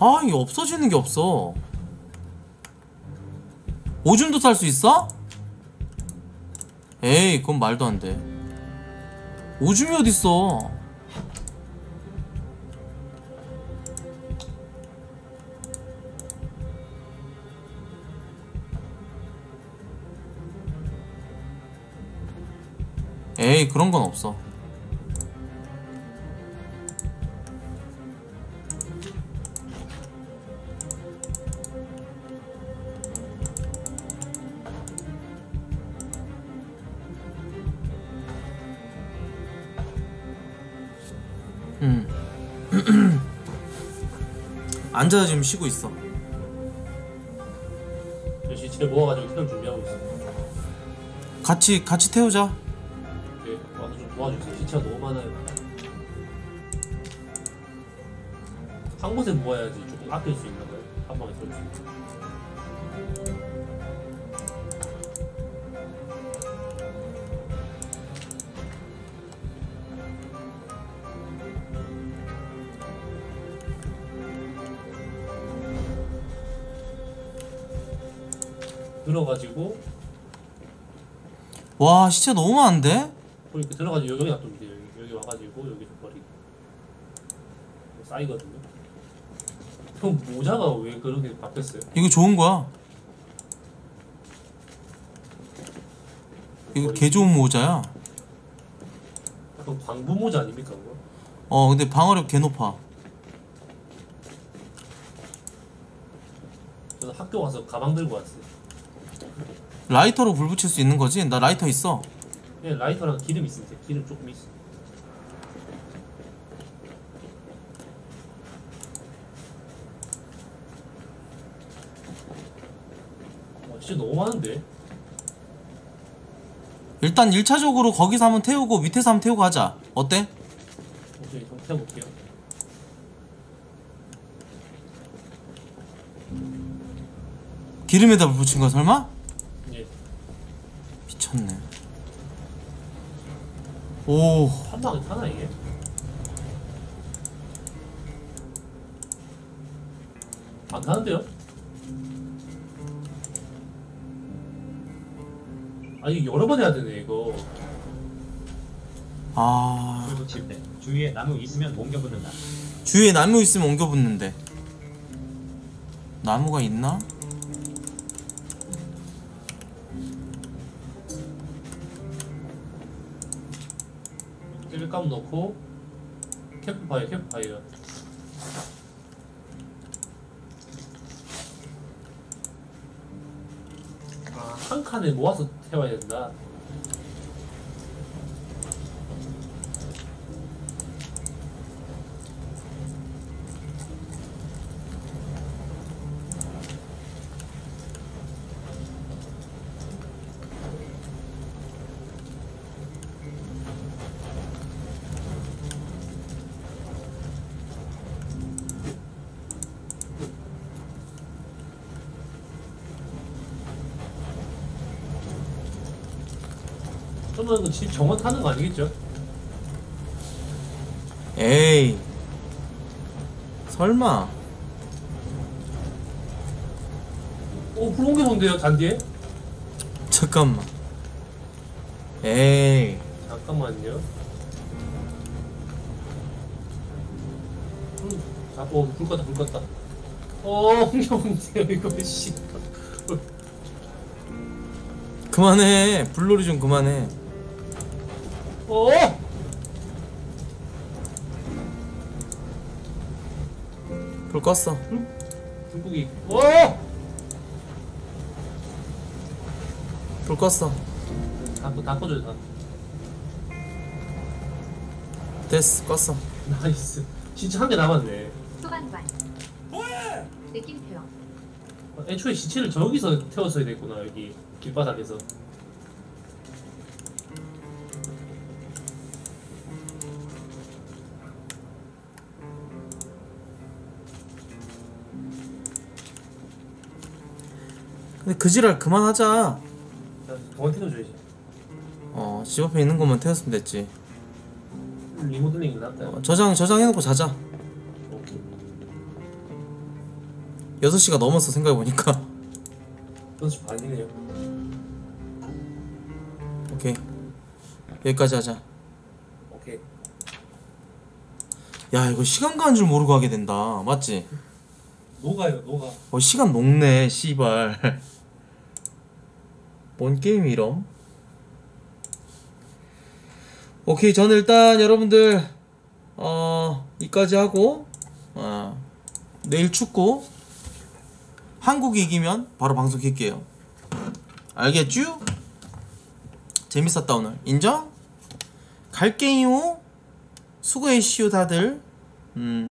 S2: 아 이게 없어지는 게 없어. 오줌도 쌀 수 있어? 에이 그건 말도 안돼. 오줌이 어딨어? 에이 그런 건 없어 앉아서 지금 쉬고 있어.
S1: 역시 제 모아가지고 태울 준비하고 있어
S2: 같이 같이 태우자
S1: 와 시체 너무
S2: 많은데?
S1: 이렇게 들어가지고 여기 돼요. 여기, 여기 와가지고 여기서 버리고 쌓이거든요. 형 모자가 왜 그렇게 바뀌었어요?
S2: 이거 좋은 거야 이거 개 좋은 모자야
S1: 약간 광부 모자 아닙니까 그거?
S2: 어 근데 방어력 개 높아
S1: 저는 학교 가서 가방 들고 왔어요.
S2: 라이터로 불 붙일 수 있는 거지? 나 라이터 있어
S1: 네 라이터랑 기름 있어 이제 기름 조금 있어 와 진짜 너무 많은데
S2: 일단 1차적으로 거기서 한번 태우고 밑에서 한번 태우고 하자 어때?
S1: 오케이 그럼 태워볼게요
S2: 기름에다 붙인 거야 설마?
S1: 예.
S2: 미쳤네
S1: 오한 방에 타나 이게? 안 타는데요? 아 이거 여러 번 해야 되네 이거
S4: 아불 붙일 때 주위에 나무 있으면 옮겨 붙는다.
S2: 주위에 나무 있으면 옮겨 붙는데 나무가 있나?
S1: 찔감 넣고 캠프파이어 캠프파이어. 아 한 칸에 모아서 태워야 된다 그러면 집 정원 타는 거 아니겠죠?
S2: 에이 설마
S1: 오, 불 옮겨본대요, 단디에?
S2: 잠깐만 에이
S1: 잠깐만요. 불, 자, 오, 불 껐다, 불 껐다. 어, 옮겨본대요, 이거, 씨.
S2: 그만해 불놀이 좀 그만해
S1: 어!
S2: 불 껐어
S1: 불고기. 어!
S2: 불 껐어
S1: 다, 꺼- 다 꺼줘요, 다.
S2: 됐어 껐어
S1: 나이스. 진짜 한 개 남았네.
S3: 소방관. 느낌표.
S1: 어, 애초에 시체를 저기서 태웠어야 됐구나, 여기. 길바닥에서.
S2: 그 지랄 그만하자
S1: 자, 동안 태워줘야지.
S2: 어 집 앞에 있는 것만 태웠으면 됐지
S1: 리모델링이 낫다.
S2: 어, 저장 저장해놓고 자자
S1: 오케이.
S2: 6시가 넘었어 생각해보니까
S1: 연습 반이네요.
S2: 오케이 여기까지 하자
S1: 오케이.
S2: 야 이거 시간 가는 줄 모르고 하게 된다 맞지?
S1: 녹아요, 녹아.
S2: 어 시간 녹네 씨발 뭔 게임이 이럼? 오케이 저는 일단 여러분들 어 이까지 하고 어 내일 축구 한국이 이기면 바로 방송 킬게요. 알겠쥬? 재밌었다 오늘. 인정? 갈게요 수고했시오 다들. 음